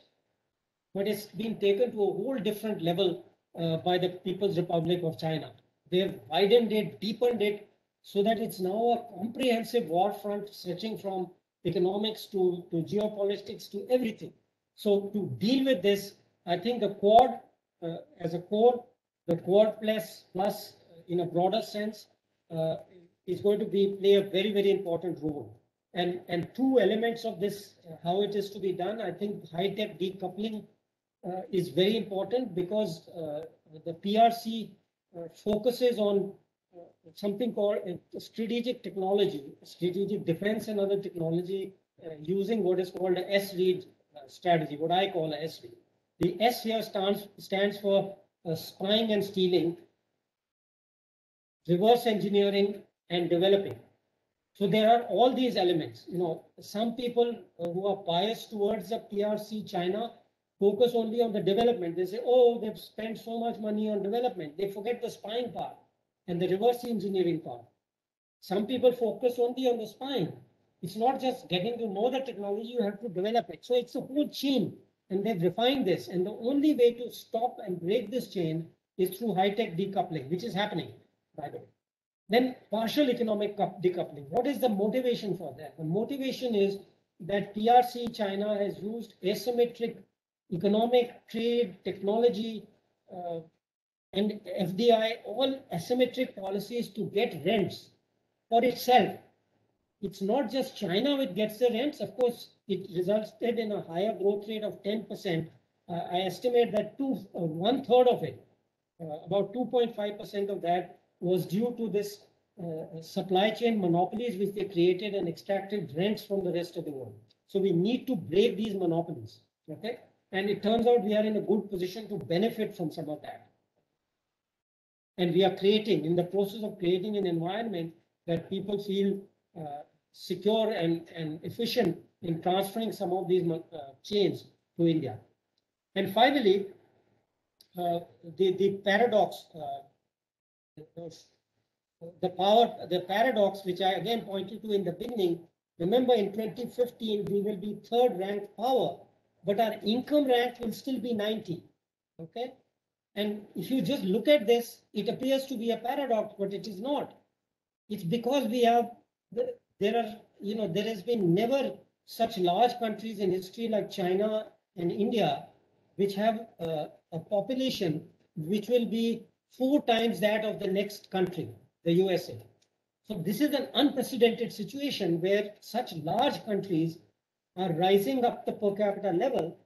but it's been taken to a whole different level uh, by the People's Republic of China. They've widened it, deepened it, so that it's now a comprehensive war front stretching from economics to, to geopolitics to everything. So to deal with this, I think the Quad uh, as a core, the Quad plus plus in a broader sense, uh, is going to be play a very, very important role. And, and two elements of this, uh, how it is to be done, I think high-tech decoupling uh, is very important because uh, the PRC uh, focuses on uh, something called strategic technology, strategic defense and other technology uh, using what is called a SREAD strategy, what I call a SREAD. The S here stands, stands for spying and stealing, reverse engineering, and developing. So there are all these elements. You know, some people uh, who are biased towards the PRC China focus only on the development. They say, oh, they've spent so much money on development. They forget the spying part and the reverse engineering part. Some people focus only on the spine. It's not just getting to know the technology, you have to develop it. So it's a whole chain and they've refined this. And the only way to stop and break this chain is through high-tech decoupling, which is happening, by the way. Then partial economic decoupling. What is the motivation for that? The motivation is that PRC China has used asymmetric economic, trade, technology, uh, and FDI, all asymmetric policies to get rents for itself. It's not just China which gets the rents. Of course, it resulted in a higher growth rate of 10%. Uh, I estimate that two, uh, one third of it, uh, about 2.5% of that was due to this uh, supply chain monopolies which they created and extracted rents from the rest of the world. So we need to break these monopolies. Okay. And it turns out we are in a good position to benefit from some of that. And we are creating, in the process of creating an environment that people feel uh, secure and, and efficient in transferring some of these uh, chains to India. And finally, uh, the, the paradox uh, the power, the paradox, which I again pointed to in the beginning, remember in 2015, we will be third ranked power, but our income rank will still be 90. Okay. And if you just look at this, it appears to be a paradox, but it is not. It's because we have, there are, you know, there has been never such large countries in history like China and India, which have uh, a population which will be four times that of the next country, the USA. So this is an unprecedented situation where such large countries are rising up the per capita level,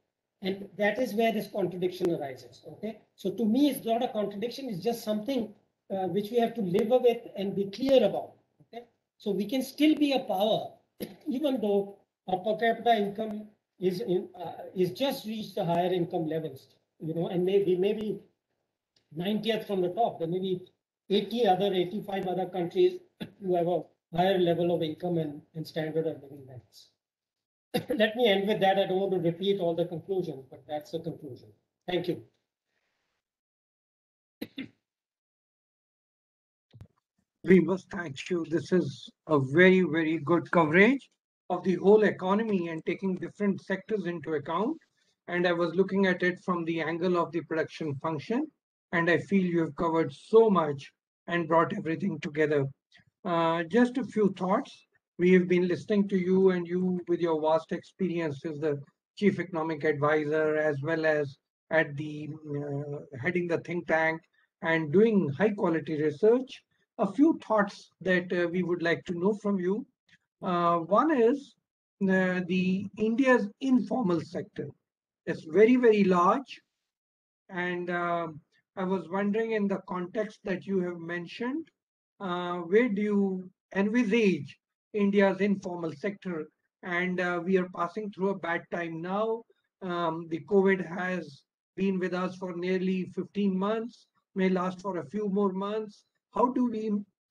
and that is where this contradiction arises. Okay, so to me, it's not a contradiction; it's just something uh, which we have to live with and be clear about. Okay, so we can still be a power, even though our per capita income is in, uh, is just reached the higher income levels. You know, and maybe maybe 90th from the top. There may be 80 other, 85 other countries who have a higher level of income and, and standard of living us. Let me end with that. I don't want to repeat all the conclusions, but that's the conclusion. Thank you. We must thank you. This is a very, very good coverage of the whole economy and taking different sectors into account. And I was looking at it from the angle of the production function and I feel you have covered so much and brought everything together. Uh, just a few thoughts. We have been listening to you and you with your vast experience as the chief economic advisor as well as at the uh, heading the think tank and doing high quality research. A few thoughts that uh, we would like to know from you. Uh, one is uh, the India's informal sector. It's very, very large. And um, I was wondering in the context that you have mentioned, uh, where do you envisage India's informal sector? And uh, we are passing through a bad time now. Um, the COVID has been with us for nearly 15 months, may last for a few more months. How do we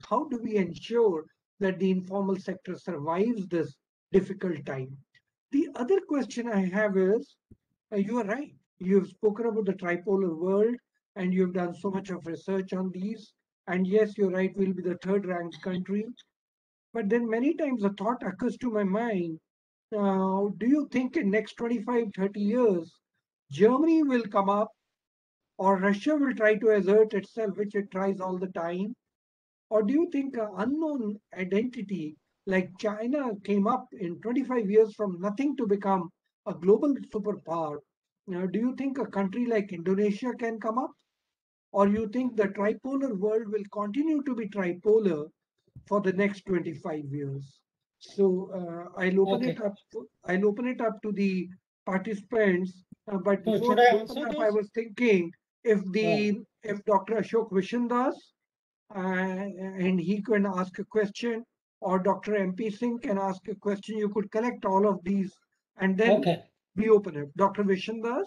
how do we ensure that the informal sector survives this difficult time? The other question I have is, uh, you are right. You have spoken about the tripolar world and you've done so much of research on these. And yes, you're right, we'll be the third ranked country. But then many times a thought occurs to my mind, uh, do you think in next 25, 30 years, Germany will come up or Russia will try to assert itself, which it tries all the time? Or do you think an unknown identity like China came up in 25 years from nothing to become a global superpower? Now, do you think a country like Indonesia can come up? Or you think the tripolar world will continue to be tripolar for the next 25 years? So uh, I'll open Okay. it up. I'll open it up to the participants. uh, but So before should I I answer open up, I was thinking if the if Dr. Ashok Vishandas uh, and he can ask a question, or Dr. MP Singh can ask a question, you could collect all of these and then Okay. we open it. Dr. Vishandas.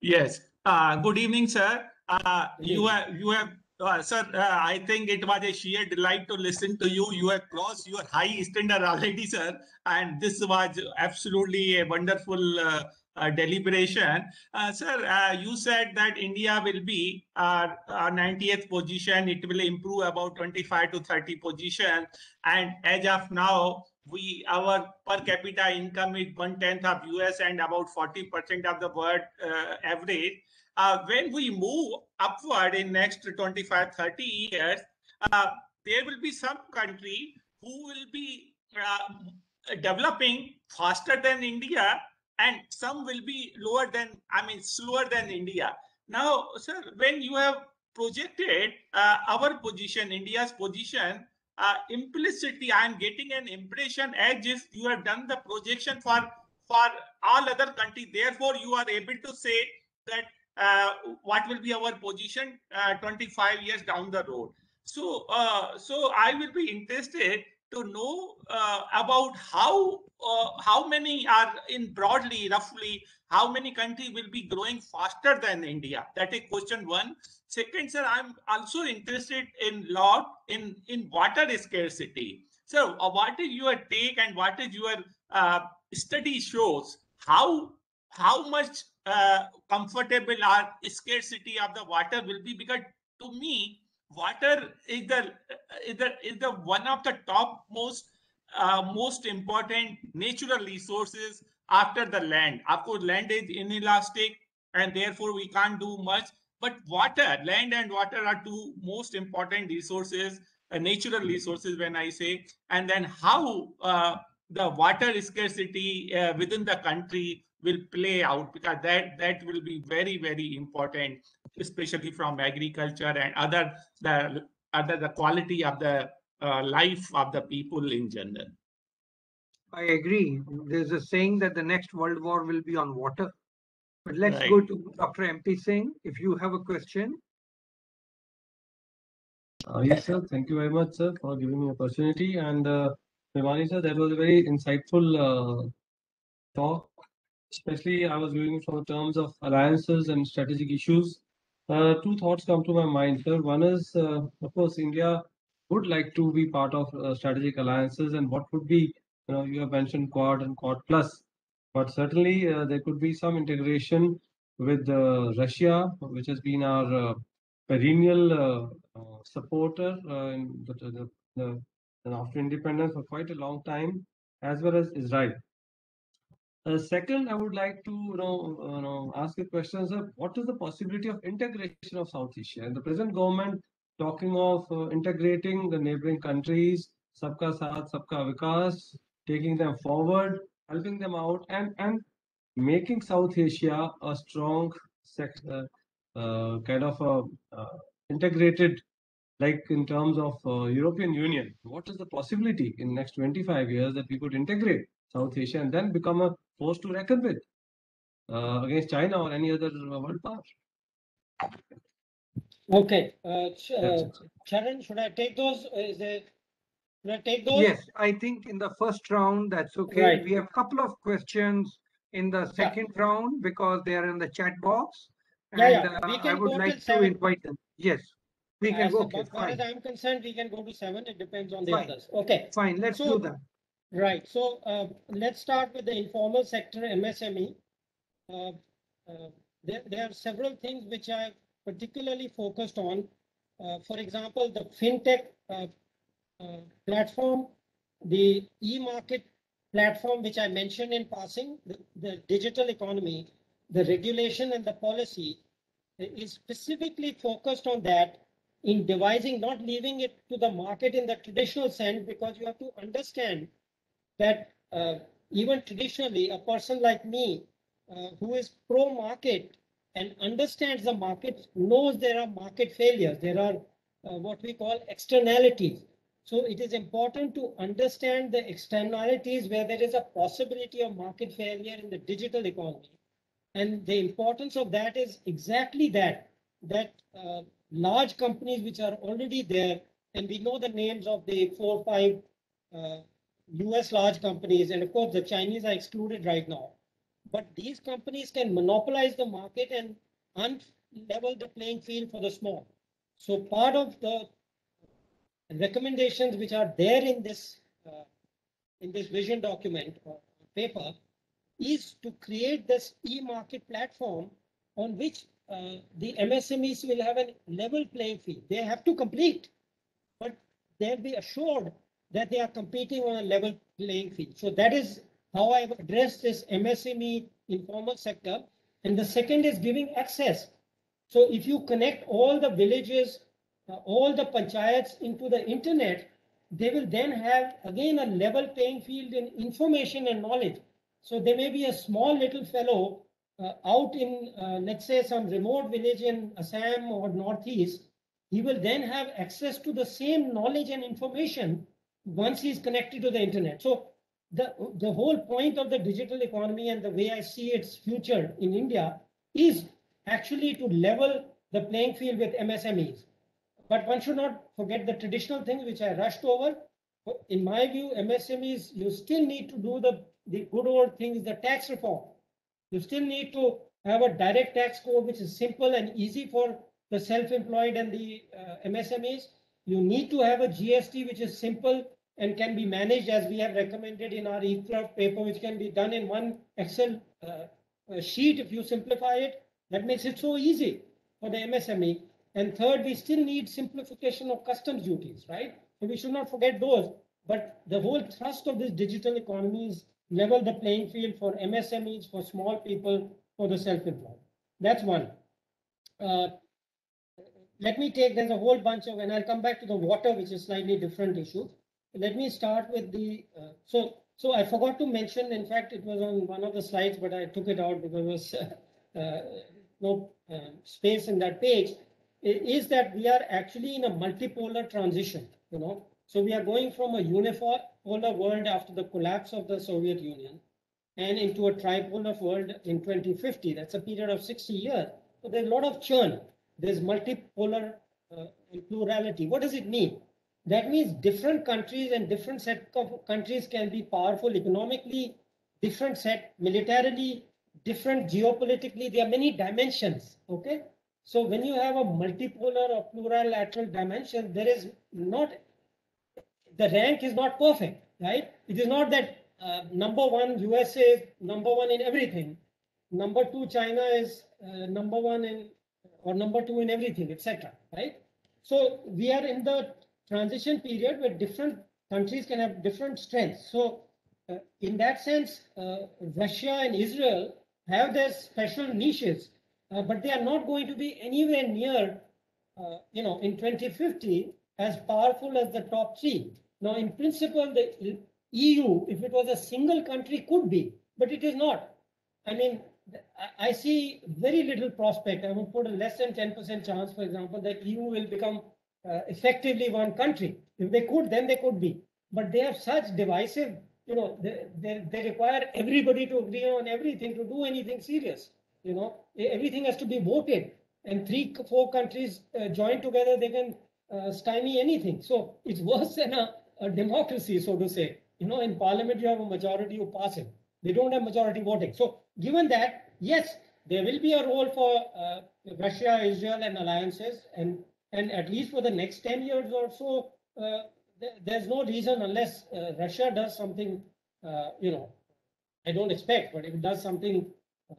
Yes. Uh, good evening, sir. Uh, Good you evening. have, you have, uh, sir. Uh, I think it was a sheer delight to listen to you. You have crossed your high standard already, sir, and this was absolutely a wonderful uh, uh, deliberation. Uh, sir, uh, you said that India will be uh, 90th position. It will improve about 25 to 30 position, and as of now, we our per capita income is one tenth of US and about 40 percent of the world average. Uh, when we move upward in next 25 30 years, uh, there will be some country who will be uh, developing faster than India, and some will be lower than I mean slower than India. Now, sir, when you have projected uh, our position, India's position uh, implicitly i am getting an impression as if you have done the projection for for all other countries therefore you are able to say that what will be our position uh, 25 years down the road? So uh, so i will be interested to know uh, about how uh, how many are in broadly roughly how many countries will be growing faster than india? That is question one. Second sir i'm also interested in lot in in water scarcity. So uh, what is your take and what is your uh, study shows? How how much uh, comfortable our scarcity of the water will be because to me water is the is the is the one of the top most uh, most important natural resources after the land. Of course land is inelastic and therefore we can't do much but water land and water are two most important resources uh, natural resources when i say. And then how uh, the water scarcity uh, within the country will play out because that that will be very very important especially from agriculture and other the other the quality of the uh, life of the people in general I agree. There's a saying that the next world war will be on water. But let's Right. go to Dr. MP Singh. If you have a question, Uh, yes, sir. Thank you very much, sir, for giving me opportunity. And uh, Virmani, sir, that was a very insightful uh, talk. Especially, I was viewing from the terms of alliances and strategic issues. Uh, two thoughts come to my mind, sir. One is, uh, of course, India would like to be part of uh, strategic alliances, and what would be, you know, you have mentioned Quad and Quad Plus, but certainly uh, there could be some integration with uh, Russia, which has been our uh, perennial supporter in the, the, the after independence for quite a long time, as well as Israel. Uh, second, I would like to you know, uh, you know ask a question, sir. What is the possibility of integration of South Asia? And the present government talking of uh, integrating the neighboring countries, Sabka Saath, Sabka Vikas, taking them forward, helping them out, and and making South Asia a strong sec- uh, uh, kind of a uh, integrated, like in terms of European Union. What is the possibility in next 25 years that we could integrate South Asia and then become a force to reckon with uh, against China or any other world power? Okay, uh, Ch- uh. Charan, should I take those? Is there, should I take those? Yes, I think in the first round, that's okay. Right. We have a couple of questions in the second round because they are in the chat box. Yeah, yeah, And, we uh, I would go like to seven. invite them. Yes, we can As go, far okay, as far as I'm concerned, we can go to seven. It depends on the Fine. others. Okay. fine, let's So- do that. Right, so uh, let's start with the informal sector MSME. Uh, uh, There, there are several things which I particularly focused on. Uh, For example, the fintech uh, uh, platform, the e-market platform, which I mentioned in passing, the, the digital economy, the regulation and the policy is specifically focused on that in devising, not leaving it to the market in the traditional sense, because you have to understand that uh, even traditionally, a person like me uh, who is pro market and understands the market knows there are market failures. There are uh, what we call externalities. So it is important to understand the externalities where there is a possibility of market failure in the digital economy. And the importance of that is exactly that, that uh, large companies which are already there, and we know the names of the four, five uh, US large companies, and of course, the Chinese are excluded right now. But these companies can monopolize the market and unlevel the playing field for the small. So part of the recommendations which are there in this uh, in this vision document or paper is to create this e-market platform on which uh, the MSMEs will have a level playing field. They have to complete, but they'll be assured that they are competing on a level playing field. So that is how I've addressed this MSME informal sector. And the second is giving access. So if you connect all the villages, uh, all the panchayats into the internet, they will then have again a level playing field in information and knowledge. So there may be a small little fellow uh, out in, uh, let's say, some remote village in Assam or Northeast. He will then have access to the same knowledge and information once he's connected to the internet. So the, the whole point of the digital economy and the way I see its future in India is actually to level the playing field with MSMEs. But one should not forget the traditional things which I rushed over. In my view, MSMEs, you still need to do the, the good old things, the tax reform. You still need to have a direct tax code which is simple and easy for the self-employed and the uh, MSMEs. You need to have a GST which is simple and can be managed as we have recommended in our e-clerk paper, which can be done in one Excel uh, uh, sheet if you simplify it. That makes it so easy for the MSME. And third, we still need simplification of customs duties, right? So we should not forget those. But the whole thrust of this digital economy is level the playing field for MSMEs, for small people, for the self-employed. That's one. Uh, let me take, there's a whole bunch of, and I'll come back to the water, which is slightly different issue. Let me start with the, uh, so, so I forgot to mention, in fact, it was on one of the slides, but I took it out because there was uh, no uh, space in that page, is that we are actually in a multipolar transition, you know. So we are going from a unipolar world after the collapse of the Soviet Union and into a tripolar world in 2050. That's a period of 60 years. So there's a lot of churn. There's multipolar uh, plurality. What does it mean? That means different countries and different set of countries can be powerful economically, different set militarily, different geopolitically. There are many dimensions. Okay. So when you have a multipolar or plurilateral dimension, there is not the rank is not perfect, right? It is not that uh, number one USA is number one in everything, number two China is uh, number one in or number two in everything, etc. Right? So we are in the transition period where different countries can have different strengths. So uh, in that sense, uh, Russia and Israel have their special niches, uh, but they are not going to be anywhere near uh, you know, in 2050 as powerful as the top three. Now, in principle, the EU, if it was a single country, could be, but it is not. I mean, I, see very little prospect. I would put a less than 10% chance, for example, that EU will become uh, effectively one country. If they could, then they could be. But they have such divisive, you know, they, they, they require everybody to agree on everything to do anything serious. You know, everything has to be voted, and three, four countries uh, join together, they can uh, stymie anything. So it's worse than a, a democracy, so to say. You know, in parliament, you have a majority, you pass it. They don't have majority voting. So given that, yes, there will be a role for uh, Russia, Israel, and alliances, and and at least for the next 10 years or so, uh, th- there's no reason unless uh, Russia does something, uh, you know, I don't expect, but if it does something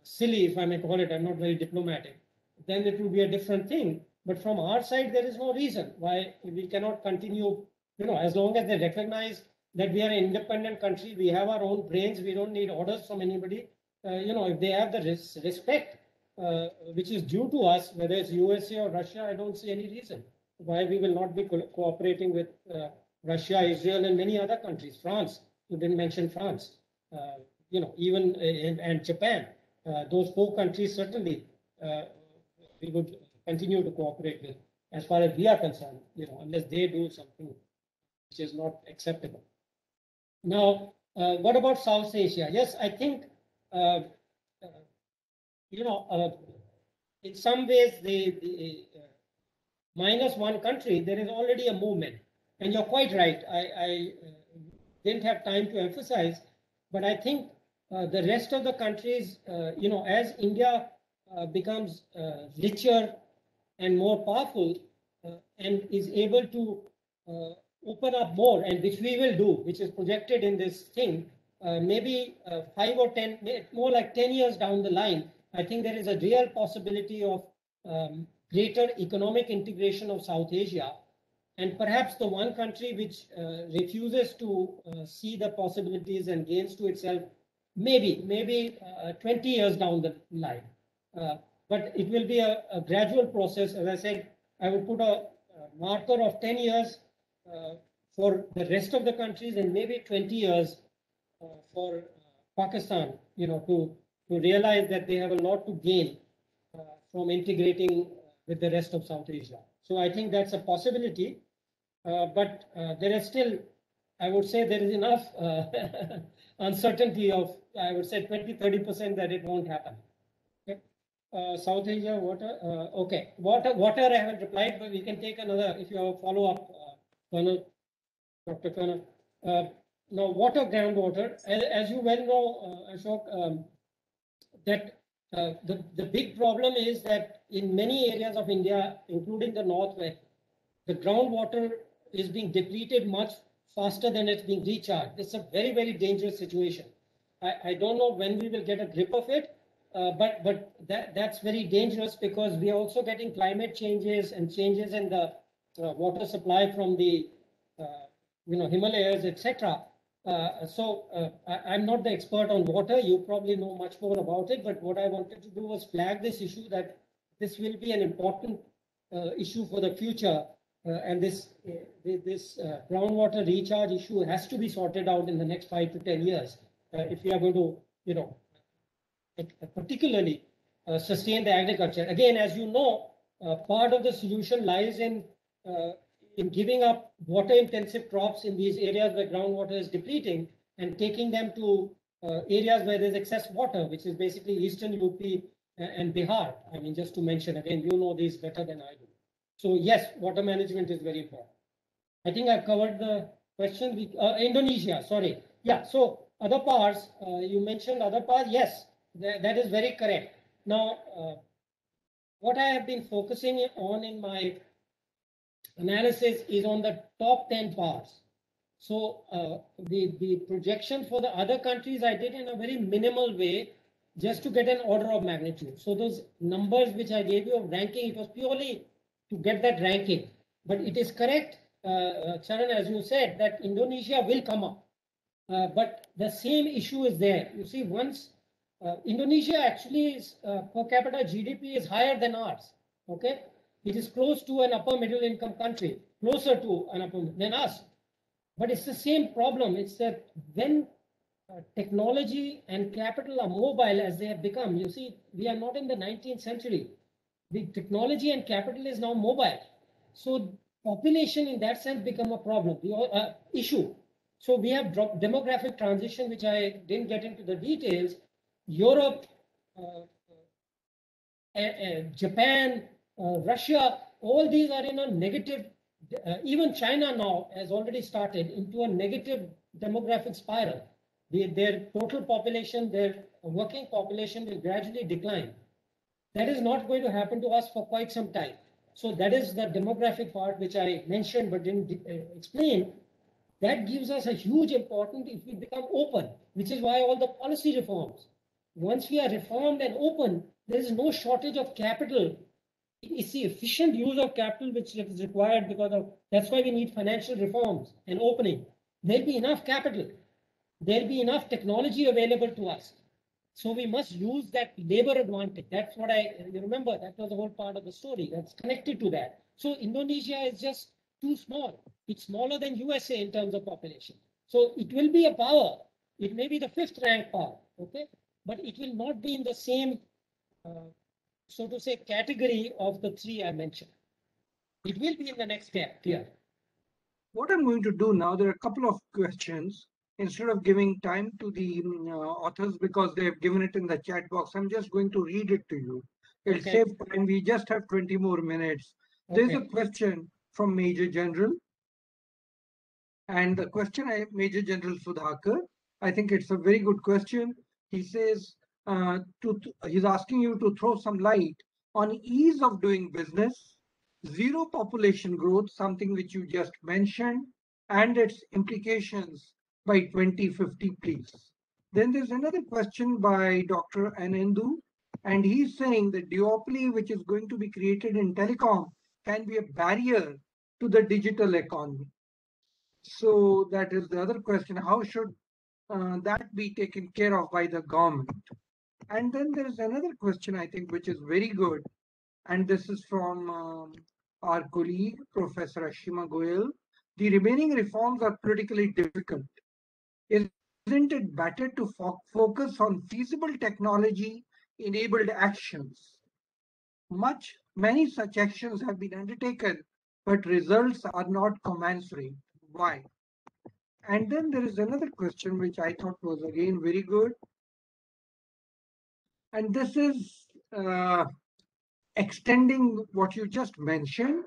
silly, if I may call it, I'm not very diplomatic, then it will be a different thing. But from our side, there is no reason why we cannot continue, you know, as long as they recognize that we are an independent country, we have our own brains, we don't need orders from anybody. Uh, you know, if they have the res- respect uh, which is due to us, whether it's USA or Russia, I don't see any reason why we will not be co- cooperating with uh, Russia, Israel, and many other countries. France, you didn't mention France, uh, you know, even uh, and, Japan. Uh, those four countries certainly we would continue to cooperate with, as far as we are concerned. You know, unless they do something which is not acceptable. Now, uh, what about South Asia? Yes, I think. Uh, uh, you know, uh, in some ways, the, the uh, minus one country, there is already a movement. And you're quite right. I, I didn't have time to emphasize, but I think the rest of the countries, you know, as India becomes richer and more powerful and is able to open up more, and which we will do, which is projected in this thing, uh, maybe uh, five or ten, more like 10 years down the line, I think there is a real possibility of um, greater economic integration of South Asia. And perhaps the one country which uh, refuses to uh, see the possibilities and gains to itself, maybe, maybe uh, 20 years down the line. Uh, but it will be a, a gradual process. As I said, I would put a, marker of 10 years for the rest of the countries and maybe 20 years uh, for uh, Pakistan, you know, to, to realize that they have a lot to gain uh, from integrating with the rest of South Asia. So I think that's a possibility, uh, but uh, there is still, I would say, there is enough uh, uncertainty of, I would say, 20, 30% that it won't happen. Uh, South Asia, water, uh, okay, water, water, I haven't replied, but we can take another, if you have a follow-up, uh, Colonel, Dr. Colonel. Uh, now, water, groundwater, as, as you well know, uh, Ashok, um, that uh, the, the big problem is that in many areas of India, including the northwest, the groundwater is being depleted much faster than it's being recharged. It's a very, very dangerous situation. I, I don't know when we will get a grip of it, uh, but but that that's very dangerous because we are also getting climate changes and changes in the water supply from the uh, you know Himalayas, etc. Uh, so uh, I, I'm not the expert on water. You probably know much more about it. But what I wanted to do was flag this issue that this will be an important uh, issue for the future. Uh, and this uh, this uh, groundwater recharge issue has to be sorted out in the next five to ten years uh, if we are going to, you know, particularly uh, sustain the agriculture. Again, as you know, uh, part of the solution lies in uh, in giving up water-intensive crops in these areas where groundwater is depleting and taking them to uh, areas where there's excess water, which is basically eastern UP and Bihar. I mean, just to mention again, you know these better than I do. So yes, water management is very important. I think I've covered the question. We- Uh, Indonesia, sorry. Yeah, so other parts, uh, you mentioned other parts. Yes, that, that is very correct. Now, uh, what I have been focusing on in my analysis is on the top 10 parts. So uh, the, the projection for the other countries I did in a very minimal way just to get an order of magnitude. So those numbers which I gave you of ranking, it was purely to get that ranking. But it is correct, uh, uh, Charan, as you said, that Indonesia will come up. Uh, but the same issue is there. You see, once uh, Indonesia actually is uh, per capita GDP is higher than ours. Okay, It is close to an upper middle income country, closer to an upper than us. But it's the same problem. It's that when uh, technology and capital are mobile as they have become, you see, we are not in the 19th century. The technology and capital is now mobile. So population in that sense become a problem, the uh, issue. So we have demographic transition, which I didn't get into the details. Europe, uh, uh, Japan, Russia, all these are in a negative. Uh, even China now has already started into a negative demographic spiral. The, their total population, their working population will gradually decline. That is not going to happen to us for quite some time. So that is the demographic part which I mentioned but didn't uh, explain. That gives us a huge importance if we become open, which is why all the policy reforms. Once we are reformed and open, there is no shortage of capital. It's the efficient use of capital which is required because of that's why we need financial reforms and opening. There'll be enough capital. There'll be enough technology available to us. So we must use that labor advantage. That's what I remember. That was the whole part of the story. That's connected to that. So Indonesia is just too small. It's smaller than USA in terms of population. So it will be a power. It may be the fifth rank power. Okay, but it will not be in the same, uh, so to say, category of the three I mentioned. It will be in the next gap. Clear. What I'm going to do now, there are a couple of questions. Instead of giving time to the mm, uh, authors because they have given it in the chat box, I'm just going to read it to you. It'll Okay. save time. We just have 20 more minutes. Okay. There's a question from Major General. And the question I Major General Sudhakar, I think it's a very good question. He says uh, he's asking you to throw some light on ease of doing business, zero population growth, something which you just mentioned, and its implications by 2050, please. Then there's another question by Dr. Anandu, and he's saying that duopoly, which is going to be created in telecom, can be a barrier to the digital economy. So that is the other question. How should uh, that be taken care of by the government? And then there is another question, I think, which is very good. And this is from um, our colleague, Professor Ashima Goyal. The remaining reforms are politically difficult. Isn't it better to fo- focus on feasible technology enabled actions? Much, many such actions have been undertaken, but results are not commensurate. Why? And then there is another question which I thought was again very good. And this is uh, extending what you just mentioned.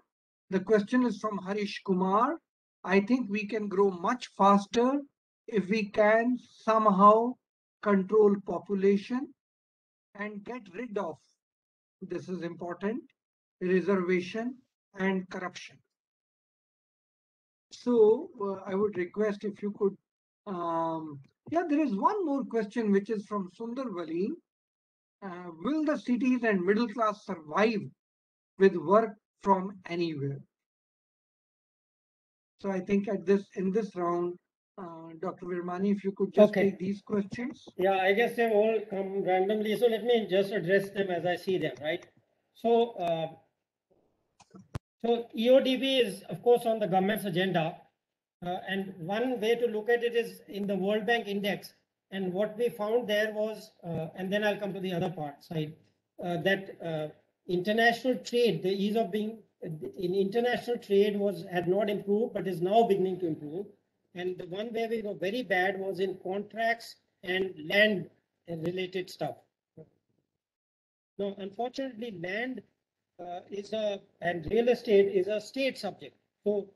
The question is from Harish Kumar. I think we can grow much faster if we can somehow control population and get rid of, this is important, reservation and corruption. So uh, I would request if you could, um, yeah, there is one more question which is from Sundar Vali. Uh, will the cities and middle class survive with work from anywhere? So I think at this, in this round, uh, Dr. Virmani, if you could just Okay. take these questions. Yeah, I guess they've all come randomly. So let me just address them as I see them, right? So, uh, so EODB is, of course, on the government's agenda. Uh, and one way to look at it is in the World Bank Index. And what we found there was, uh, and then I'll come to the other part side, uh, that uh, international trade, the ease of being in international trade was had not improved, but is now beginning to improve. And the one where we were very bad was in contracts and land related stuff. Now, unfortunately, land uh, is a and real estate is a state subject. So,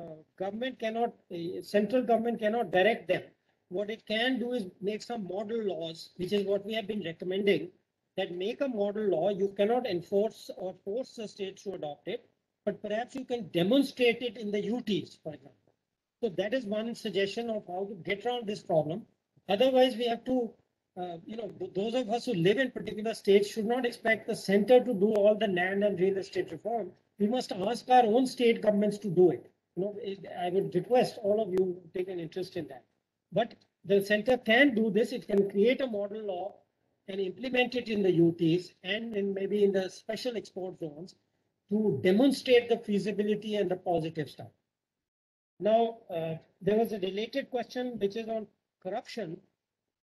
uh, government cannot, uh, central government cannot direct them. What it can do is make some model laws, which is what we have been recommending. That make a model law, you cannot enforce or force the states to adopt it, but perhaps you can demonstrate it in the UTs, for example. So that is one suggestion of how to get around this problem. Otherwise, we have to, uh, you know, those of us who live in particular states should not expect the center to do all the land and real estate reform. We must ask our own state governments to do it. You know, I would request all of you take an interest in that. But the center can do this. It can create a model law and implement it in the UTs and in maybe in the special export zones to demonstrate the feasibility and the positive stuff. Now, uh, there was a related question which is on corruption.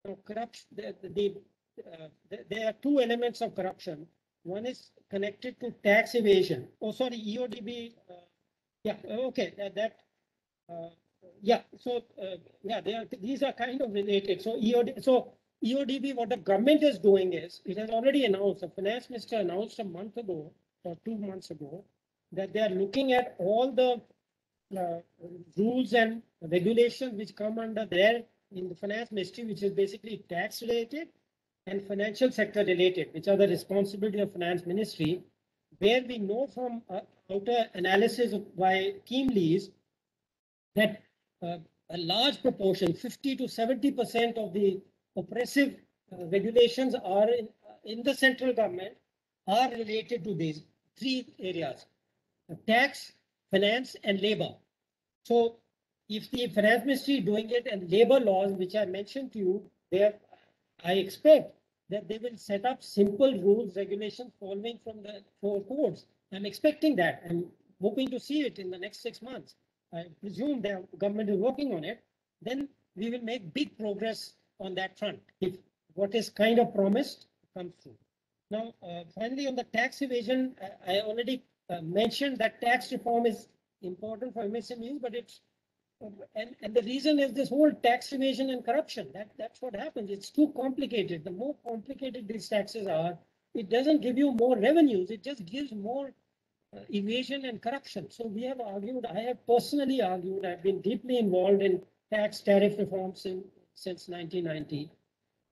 So corruption, the, the, uh, th- there are two elements of corruption. One is connected to tax evasion. Oh, sorry, EODB. Uh, yeah, okay, that, that uh, yeah, so uh, yeah, they are, these are kind of related. So EOD, so EODB, what the government is doing is it has already announced. The finance minister announced a month ago or two months ago that they are looking at all the uh, rules and regulations which come under there in the finance ministry, which is basically tax related and financial sector related, which are the responsibility of finance ministry, where we know from uh, outer analysis by Keem Lees that uh, a large proportion, 50 to 70 percent of the oppressive uh, regulations are in, in the central government are related to these three areas, uh, tax, finance, and labor. So if the finance ministry is doing it and labor laws, which I mentioned to you, there, I expect that they will set up simple rules, regulations following from the four codes. I'm expecting that. I'm hoping to see it in the next six months. I presume the government is working on it. Then we will make big progress on that front if what is kind of promised comes through. Now, uh, finally, on the tax evasion, I, I already uh, mentioned that tax reform is important for MSMEs, but it's and, and the reason is this whole tax evasion and corruption. That, that's what happens. It's too complicated. The more complicated these taxes are, it doesn't give you more revenues. It just gives more uh, evasion and corruption. So we have argued, I have personally argued, I've been deeply involved in tax tariff reforms in, since 1990.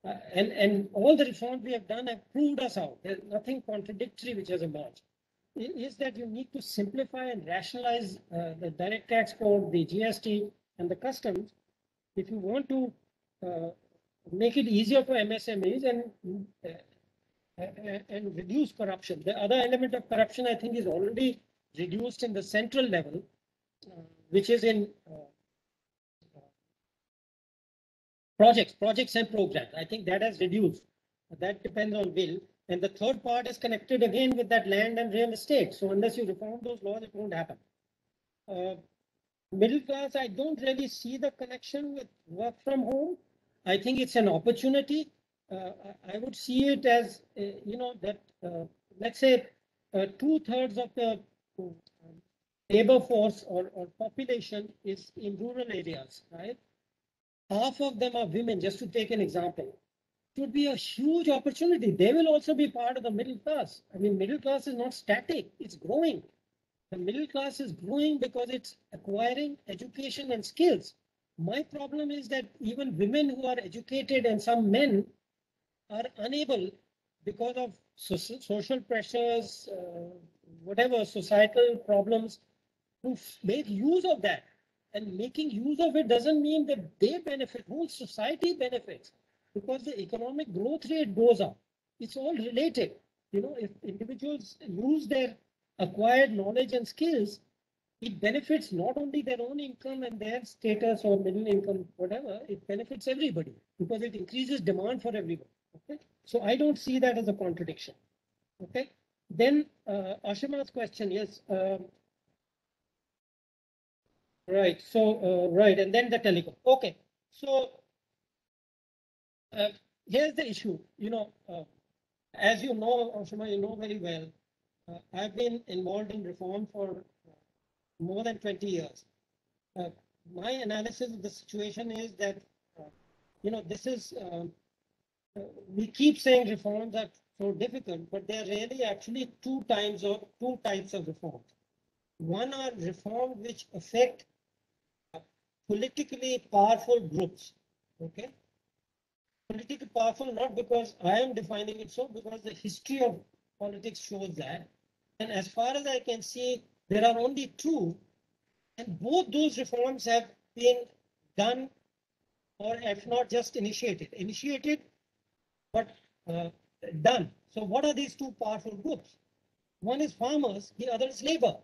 Uh, and, and all the reforms we have done have proved us out. There's nothing contradictory which has emerged i- is that you need to simplify and rationalize uh, the direct tax code, the GST, and the customs. If you want to uh, make it easier for MSMEs and uh, and- reduce corruption. The other element of corruption, I think, is already reduced in the central level, uh, which is in uh, projects, projects and programs. I think that has reduced. That depends on will. And the third part is connected again with that land and real estate. So unless you reform those laws, it won't happen. Uh, middle class, I don't really see the connection with work from home. I think it's an opportunity. Uh, I- would see it as, uh, you know, that, uh, let's say, two thirds of the labor force or, or population is in rural areas, right? Half of them are women, just to take an example it would be a huge opportunity. They will also be part of the middle class. I mean, middle class is not static, it's growing. The middle class is growing because it's acquiring education and skills. My problem is that even women who are educated and some men are unable because of so- social pressures, uh, whatever societal problems, to make use of that. And making use of it doesn't mean that they benefit, whole society benefits because the economic growth rate goes up. It's all related. You know, if individuals use their acquired knowledge and skills, it benefits not only their own income and their status or middle income, whatever, it benefits everybody because it increases demand for everyone. Okay, so I don't see that as a contradiction. Okay, then uh, Ashima's question, yes. Um, right, so, uh, right, and then the telecom. Okay, so uh, here's the issue, you know, uh, as you know, Ashima, you know very well, uh, I've been involved in reform for more than 20 years. Uh, my analysis of the situation is that, uh, you know, this is, um, we keep saying reforms are so difficult, but they're really actually two times of two types of reforms. One are reforms which affect politically powerful groups. Okay, politically powerful not because I am defining it so, because the history of politics shows that. And as far as I can see, there are only two, and both those reforms have been done, or if not just initiated, initiated, but uh, done. So, what are these two powerful groups? One is farmers, the other is labor.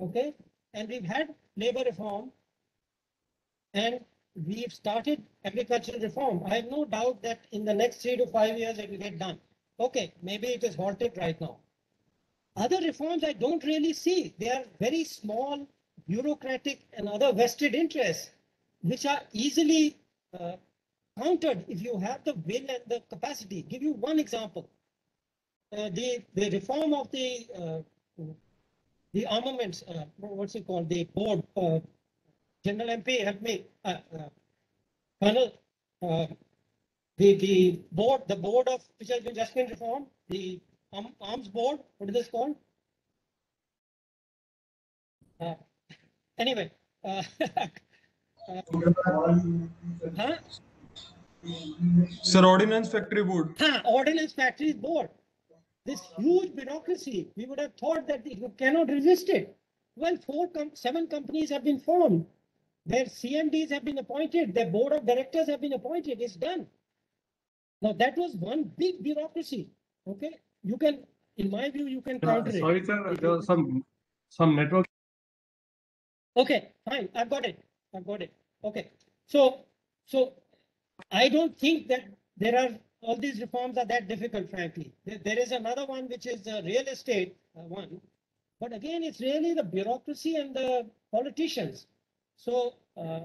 Okay, and we've had labor reform, and we've started agricultural reform. I have no doubt that in the next three to five years it will get done. Okay, maybe it is halted right now. Other reforms I don't really see. They are very small, bureaucratic, and other vested interests, which are easily uh, countered if you have the will and the capacity. Give you one example. Uh, the, the reform of the uh, the armaments, uh, what's it called? The board, uh, General MP, help me, uh, uh, Colonel, the, the board, the board of, which has been just been reformed, the arm- arms board, what is this called? Anyway, uh, uh, huh? Sir, Ordnance Factory Board. Huh, Ordnance Factories Board. This huge bureaucracy, we would have thought that you cannot resist it. Well, four, com- seven companies have been formed. Their CMDs have been appointed, their board of directors have been appointed, it's done. Now, that was one big bureaucracy, okay? You can, in my view, you can Uh, counter it. Sorry, sir, there was some, some network Okay, fine, I've got it, I've got it, okay. So, so I don't think that there are, all these reforms are that difficult, frankly. There, there is another one which is the real estate uh, one. But again, it's really the bureaucracy and the politicians. So, uh,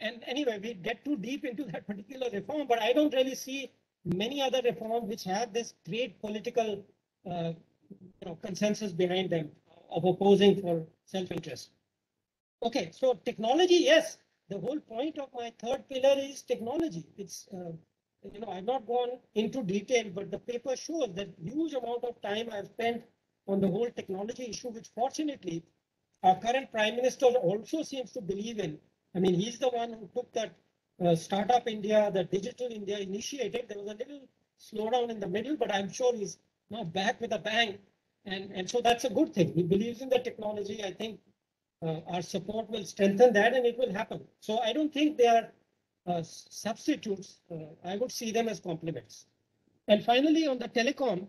and anyway, we get too deep into that particular reform, but I don't really see many other reforms which have this great political, uh, you know, consensus behind them of opposing for self-interest. Okay, so technology, yes, the whole point of my third pillar is technology. It's, uh, you know, I've not gone into detail, but the paper shows that huge amount of time I've spent on the whole technology issue, which fortunately our current prime minister also seems to believe in. I mean, he's the one who took that uh, startup India, the digital India initiated. There was a little slowdown in the middle, but I'm sure he's now back with a bang. And, and so that's a good thing. He believes in the technology. I think uh, our support will strengthen that and it will happen. So I don't think they are uh, substitutes. Uh, I would see them as complements. And finally, on the telecom,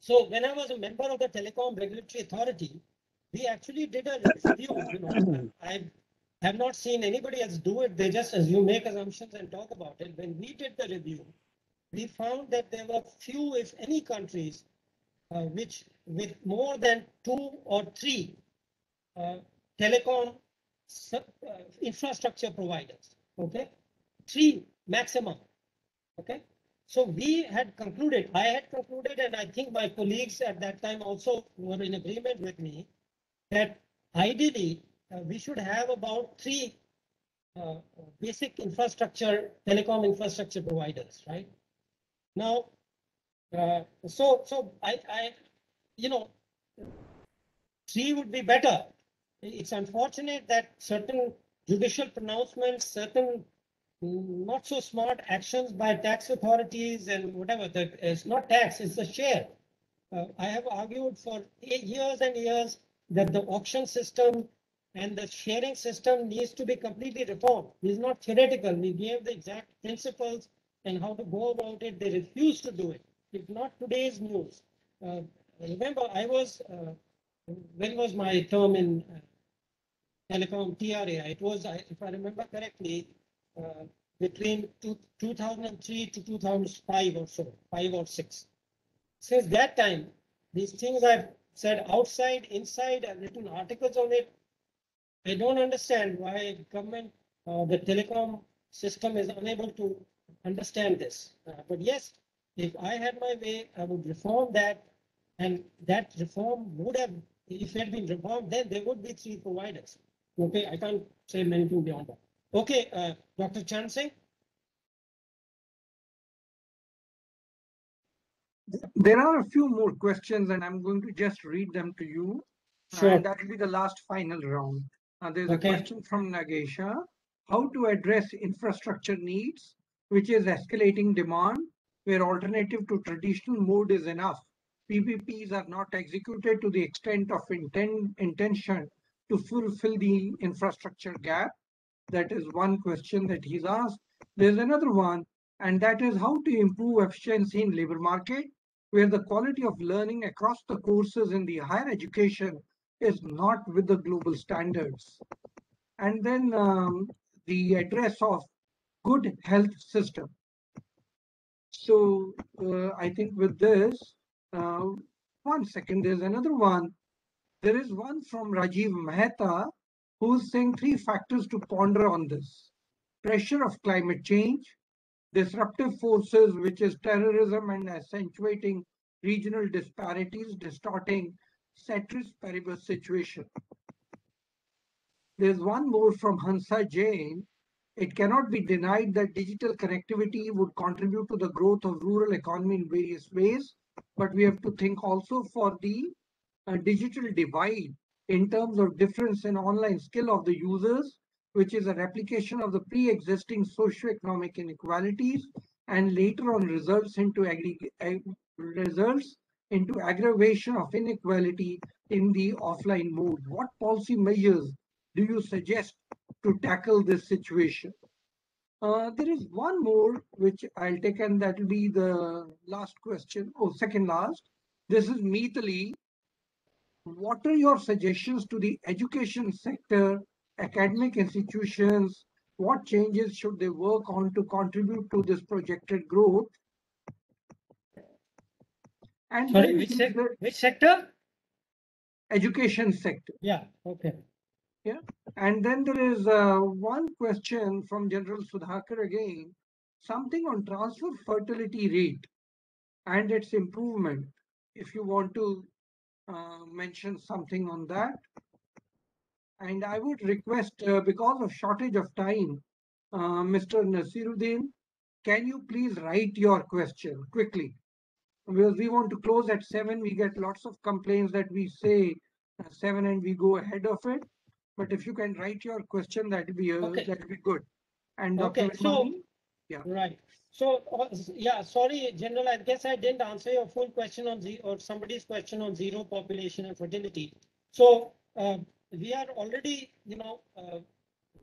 so when I was a member of the Telecom Regulatory Authority, we actually did a review. You know, I have not seen anybody else do it. They just assume, make assumptions and talk about it. When we did the review, we found that there were few, if any, countries uh, which with more than two or three uh, telecom uh, infrastructure providers. Okay, three maximum. Okay, so we had concluded, I had concluded, and I think my colleagues at that time also were in agreement with me that ideally uh, we should have about three uh, basic infrastructure, telecom infrastructure providers, right? Now, uh, so so I, I, you know, three would be better. It's unfortunate that certain judicial pronouncements, certain not so smart actions by tax authorities and whatever, that is not tax, it's a share. Uh, I have argued for years and years that the auction system and the sharing system needs to be completely reformed. It's not theoretical. We gave the exact principles and how to go about it. They refuse to do it. It's not today's news. Uh, remember, I was, uh, when was my term in uh, telecom TRA? It was, if I remember correctly, uh, between two, 2003 to 2005 or so, five or six. Since that time, these things I've said outside, inside, I've written articles on it. I don't understand why government, uh, the telecom system is unable to understand this. Uh, but yes, if I had my way, I would reform that. And that reform would have, if it had been reformed, then there would be three providers. Okay, I can't say anything beyond that. Okay, uh, Dr. Charan Singh? There are a few more questions and I'm going to just read them to you. Sure. And that will be the last final round. Uh, there's a question from Nagesha. How to address infrastructure needs, which is escalating demand, where alternative to traditional mode is enough. PPPs are not executed to the extent of intent, intention to fulfill the infrastructure gap. That is one question that he's asked. There's another one, and that is how to improve efficiency in labor market, where the quality of learning across the courses in the higher education is not with the global standards. And then um, the address of good health system. So uh, I think with this, uh, one second, there's another one. There is one from Rajiv Mehta who's saying three factors to ponder on this. Pressure of climate change, disruptive forces, which is terrorism and accentuating regional disparities, distorting ceteris paribus situation. There's one more from Hansa Jain. It cannot be denied that digital connectivity would contribute to the growth of rural economy in various ways, but we have to think also for the uh, digital divide in terms of difference in online skill of the users, which is a replication of the pre-existing socio-economic inequalities and later on results into results into aggravation of inequality in the offline mode. What policy measures do you suggest to tackle this situation? Uh, there is one more which I'll take, and that will be the last question, or second last. This is Meetali. What are your suggestions to the education sector, academic institutions? What changes should they work on to contribute to this projected growth? And Sorry, which, the which sector? education sector. Yeah, okay. Yeah, and then there is uh, one question from General Sudhakar again, something on transfer fertility rate and its improvement. If you want to uh, mention something on that. And I would request, uh, because of shortage of time, uh, Mr. Nasiruddin, can you please write your question quickly? Because we want to close at seven, we get lots of complaints that we say uh, seven and we go ahead of it. But if you can write your question, that'd be, uh, Okay. that'd be good. And Dr. Okay, so- yeah. Right. So, uh, yeah, sorry, General, I guess I didn't answer your full question on the, or somebody's question on zero population and fertility. So, uh, we are already, you know, uh,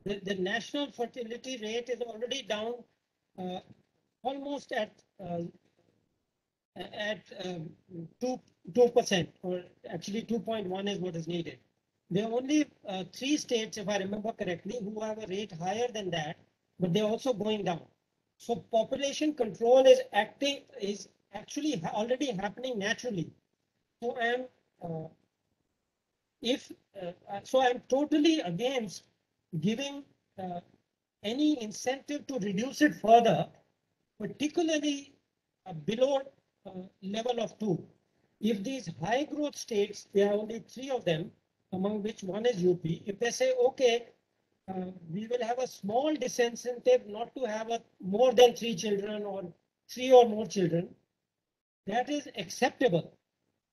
the, the national fertility rate is already down, uh, almost at, uh, at, um, two, two percent, or actually two point one is what is needed. There are only, uh, three states, if I remember correctly, who have a rate higher than that, but they're also going down. So population control is acting, is actually already happening naturally. So I'm, uh, if, uh, so I'm totally against giving, uh, any incentive to reduce it further, particularly uh, below, uh, level of two. If these high growth states, there are only three of them, among which one is UP, if they say, okay, uh, we will have a small disincentive not to have a more than three children or three or more children. That is acceptable.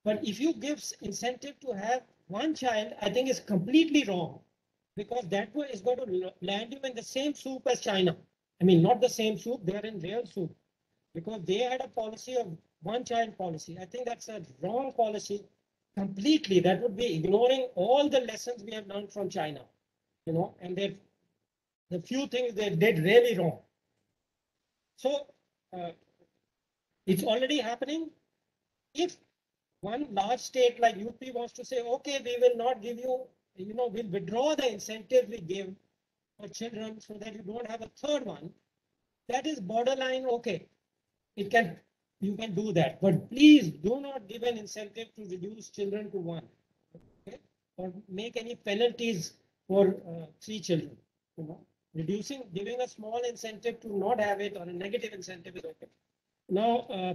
But if you give incentive to have one child, I think is completely wrong. Because that way is going to land you in the same soup as China. I mean, not the same soup, they are in real soup. Because they had a policy of one child policy. I think that's a wrong policy completely. That would be ignoring all the lessons we have learned from China you know, and they, the few things they did really wrong. So, uh, it's already happening. If one large state like UP wants to say, okay, we will not give you, you know, we'll withdraw the incentive we give for children so that you don't have a third one, that is borderline okay. It can, you can do that, but please do not give an incentive to reduce children to one. Okay? Or make any penalties for uh, three children. You know, reducing, giving a small incentive to not have it or a negative incentive is okay. Now, uh,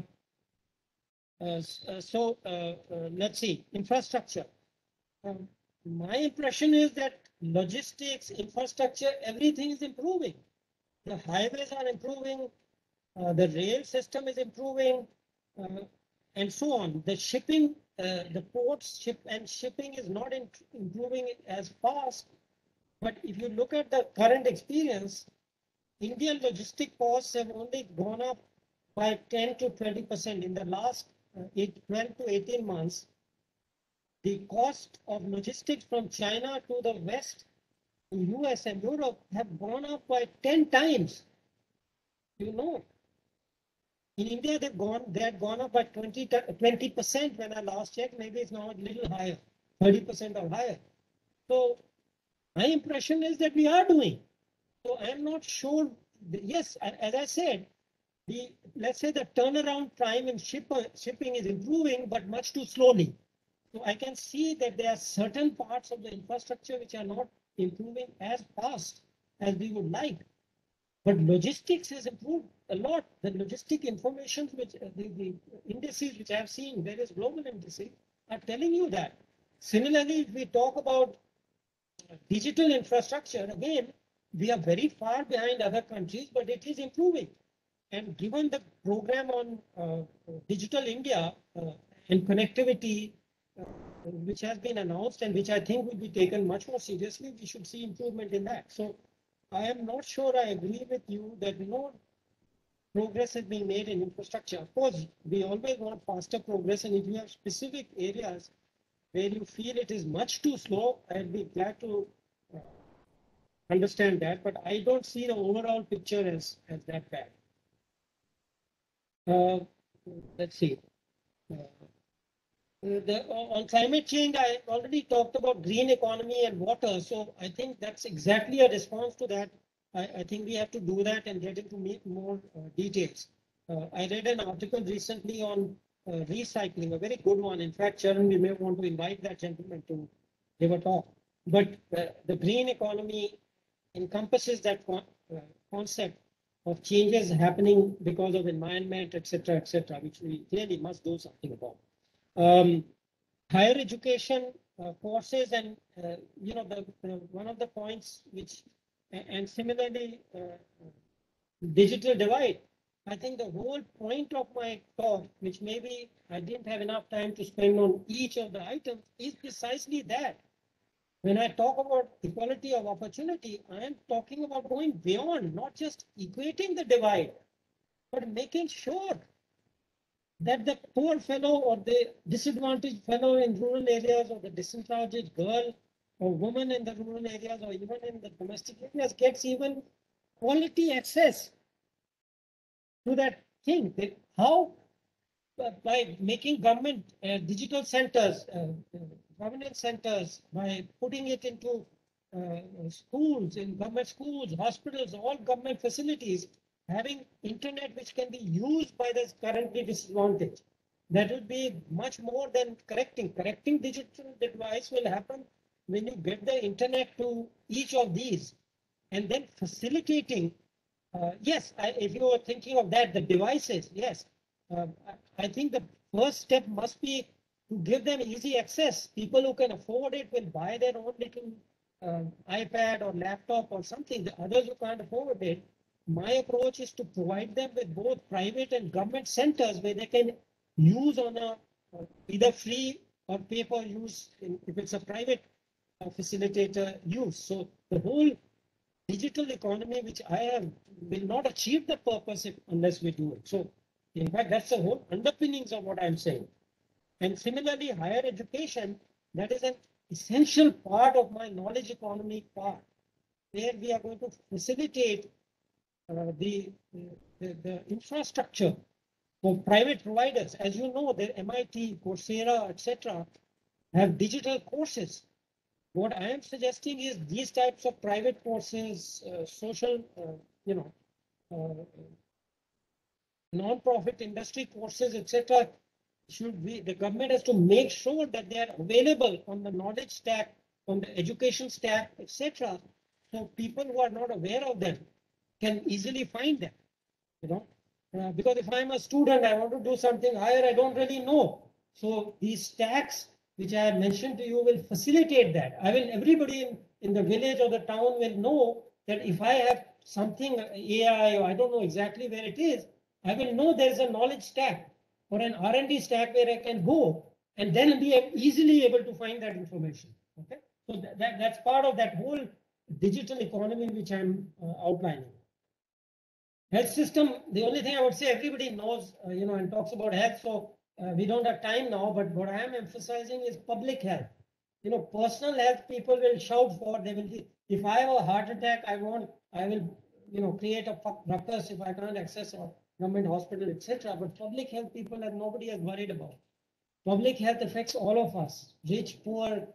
uh, uh, so uh, let's see, infrastructure. Um, my impression is that logistics, infrastructure, everything is improving. The highways are improving, uh, the rail system is improving, uh, and so on. The shipping, uh, the ports ship and shipping is not in- improving as fast. But if you look at the current experience, Indian logistic costs have only gone up by 10 to 20 percent in the last uh, eight, 12 to 18 months. The cost of logistics from China to the West, US and Europe have gone up by 10 times. You know, in India, they've gone, they had gone up by 20, percent when I last checked. Maybe it's now a little higher, 30 percent or higher. So my impression is that we are doing. So I'm not sure. Yes, as I said, the, let's say the turnaround time in shipper, shipping is improving, but much too slowly. So I can see that there are certain parts of the infrastructure which are not improving as fast as we would like. But logistics has improved a lot. The logistic information which uh, the, the indices which I have seen, various global indices, are telling you that. Similarly, if we talk about digital infrastructure, again, we are very far behind other countries, but it is improving. And given the program on uh, Digital India uh, and connectivity, uh, which has been announced and which I think will be taken much more seriously, we should see improvement in that. So I am not sure I agree with you that no progress is being made in infrastructure. Of course, we always want faster progress, and if you have specific areas where you feel it is much too slow, I'd be glad to uh, understand that, but I don't see the overall picture as, as that bad. Uh, let's see. Uh, the, on climate change, I already talked about green economy and water. So I think that's exactly a response to that. I, I think we have to do that and get into more uh, details. Uh, I read an article recently on uh, recycling, a very good one. In fact, Charan, we may want to invite that gentleman to give a talk. But uh, the green economy encompasses that uh, concept of changes happening because of environment, etc., etc., which we clearly must do something about. Um, higher education uh, courses and uh, you know the, the, one of the points which and similarly uh, digital divide i think the whole point of my talk which maybe i didn't have enough time to spend on each of the items is precisely that. When i talk about equality of opportunity i am talking about going beyond not just equating the divide but making sure that the poor fellow or the disadvantaged fellow in rural areas or the disadvantaged girl or woman in the rural areas or even in the domestic areas gets even quality access to that thing. that How uh, by making government uh, digital centers, uh, governance centers, by putting it into uh, schools, in government schools, hospitals, all government facilities, having internet which can be used by the currently disadvantaged. That will be much more than correcting. Correcting digital device will happen when you get the internet to each of these and then facilitating. Uh, yes, I, if you are thinking of that, the devices, yes. Uh, I, think the first step must be to give them easy access. People who can afford it will buy their own little uh, iPad or laptop or something. The others who can't afford it my approach is to provide them with both private and government centers where they can use on a uh, either free or pay per use in, if it's a private uh, facilitator use. So the whole digital economy, which I have, will not achieve the purpose if, unless we do it. So in fact, that's the whole underpinnings of what I'm saying. And similarly, higher education, that is an essential part of my knowledge economy part, where we are going to facilitate uh, the, the, the infrastructure for private providers. As you know, the MIT, Coursera, etc., have digital courses. What I am suggesting is these types of private courses, uh, social, uh, you know, uh, non-profit industry courses, etc., should be the government has to make sure that they are available on the knowledge stack, on the education stack, etc. So people who are not aware of them can easily find them, you know. Uh, because if I'm a student, I want to do something higher, I don't really know. So these stacks, which I have mentioned to you, will facilitate that. I will, everybody in, in the village or the town will know that if I have something AI or I don't know exactly where it is, I will know there's a knowledge stack or an R&D stack where I can go and then be easily able to find that information. Okay, so that, that that's part of that whole digital economy which I'm uh, outlining. Health system, the only thing I would say everybody knows, uh, you know, and talks about health. So uh, we don't have time now, but what I am emphasizing is public health. You know, personal health people will shout for, they will, if I have a heart attack, I want, I will, you know, create a ruckus if I can't access a government hospital, etc. But public health people are nobody has worried about. Public health affects all of us, rich, poor,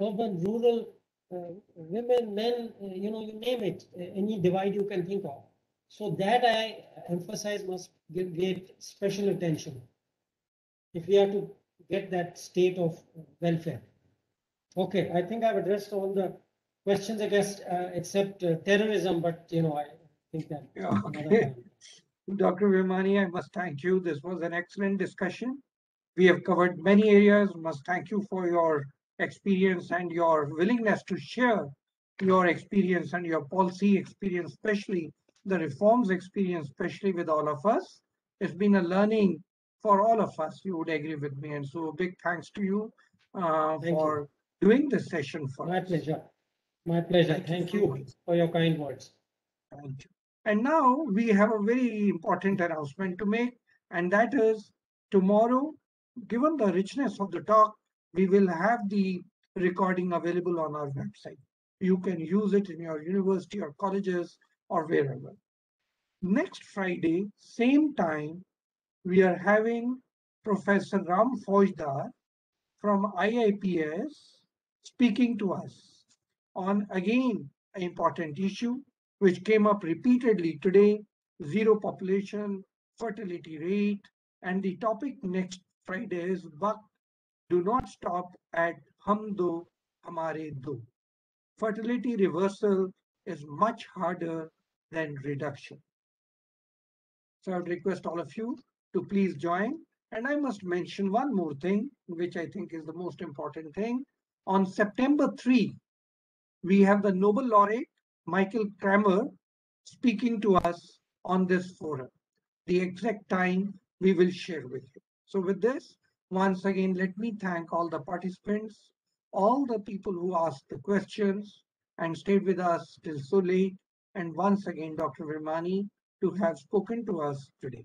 urban, rural, uh, women, men, uh, you know, you name it, uh, any divide you can think of. So that I emphasize must give, get special attention. If we are to get that state of welfare. Okay, I think I've addressed all the questions, I guess, uh, except uh, terrorism, but you know, I think that. Yeah, okay. Dr. Virmani, I must thank you. This was an excellent discussion. We have covered many areas. Must thank you for your experience and your willingness to share your experience and your policy experience, especially the reforms experience, especially with all of us. It's been a learning for all of us. You would agree with me. And so big thanks to you uh, Thank you. for doing this session for My us. pleasure. My pleasure. Thank you Thank so you for your kind words. Thank you. And now we have a very important announcement to make, and that is tomorrow, given the richness of the talk, we will have the recording available on our website. You can use it in your university or colleges or wherever. Next Friday, same time, we are having Professor Ram Faujdar from IIPS speaking to us on again an important issue which came up repeatedly today, zero population, fertility rate, and the topic next Friday is but do not stop at hum do, hamare do. Fertility reversal is much harder than reduction. So I would request all of you to please join. And I must mention one more thing, which I think is the most important thing. On September 3, we have the Nobel laureate Michael Kremer speaking to us on this forum. The exact time we will share with you. So with this, once again, let me thank all the participants, all the people who asked the questions and stayed with us till so late. And once again, Dr. Virmani to have spoken to us today.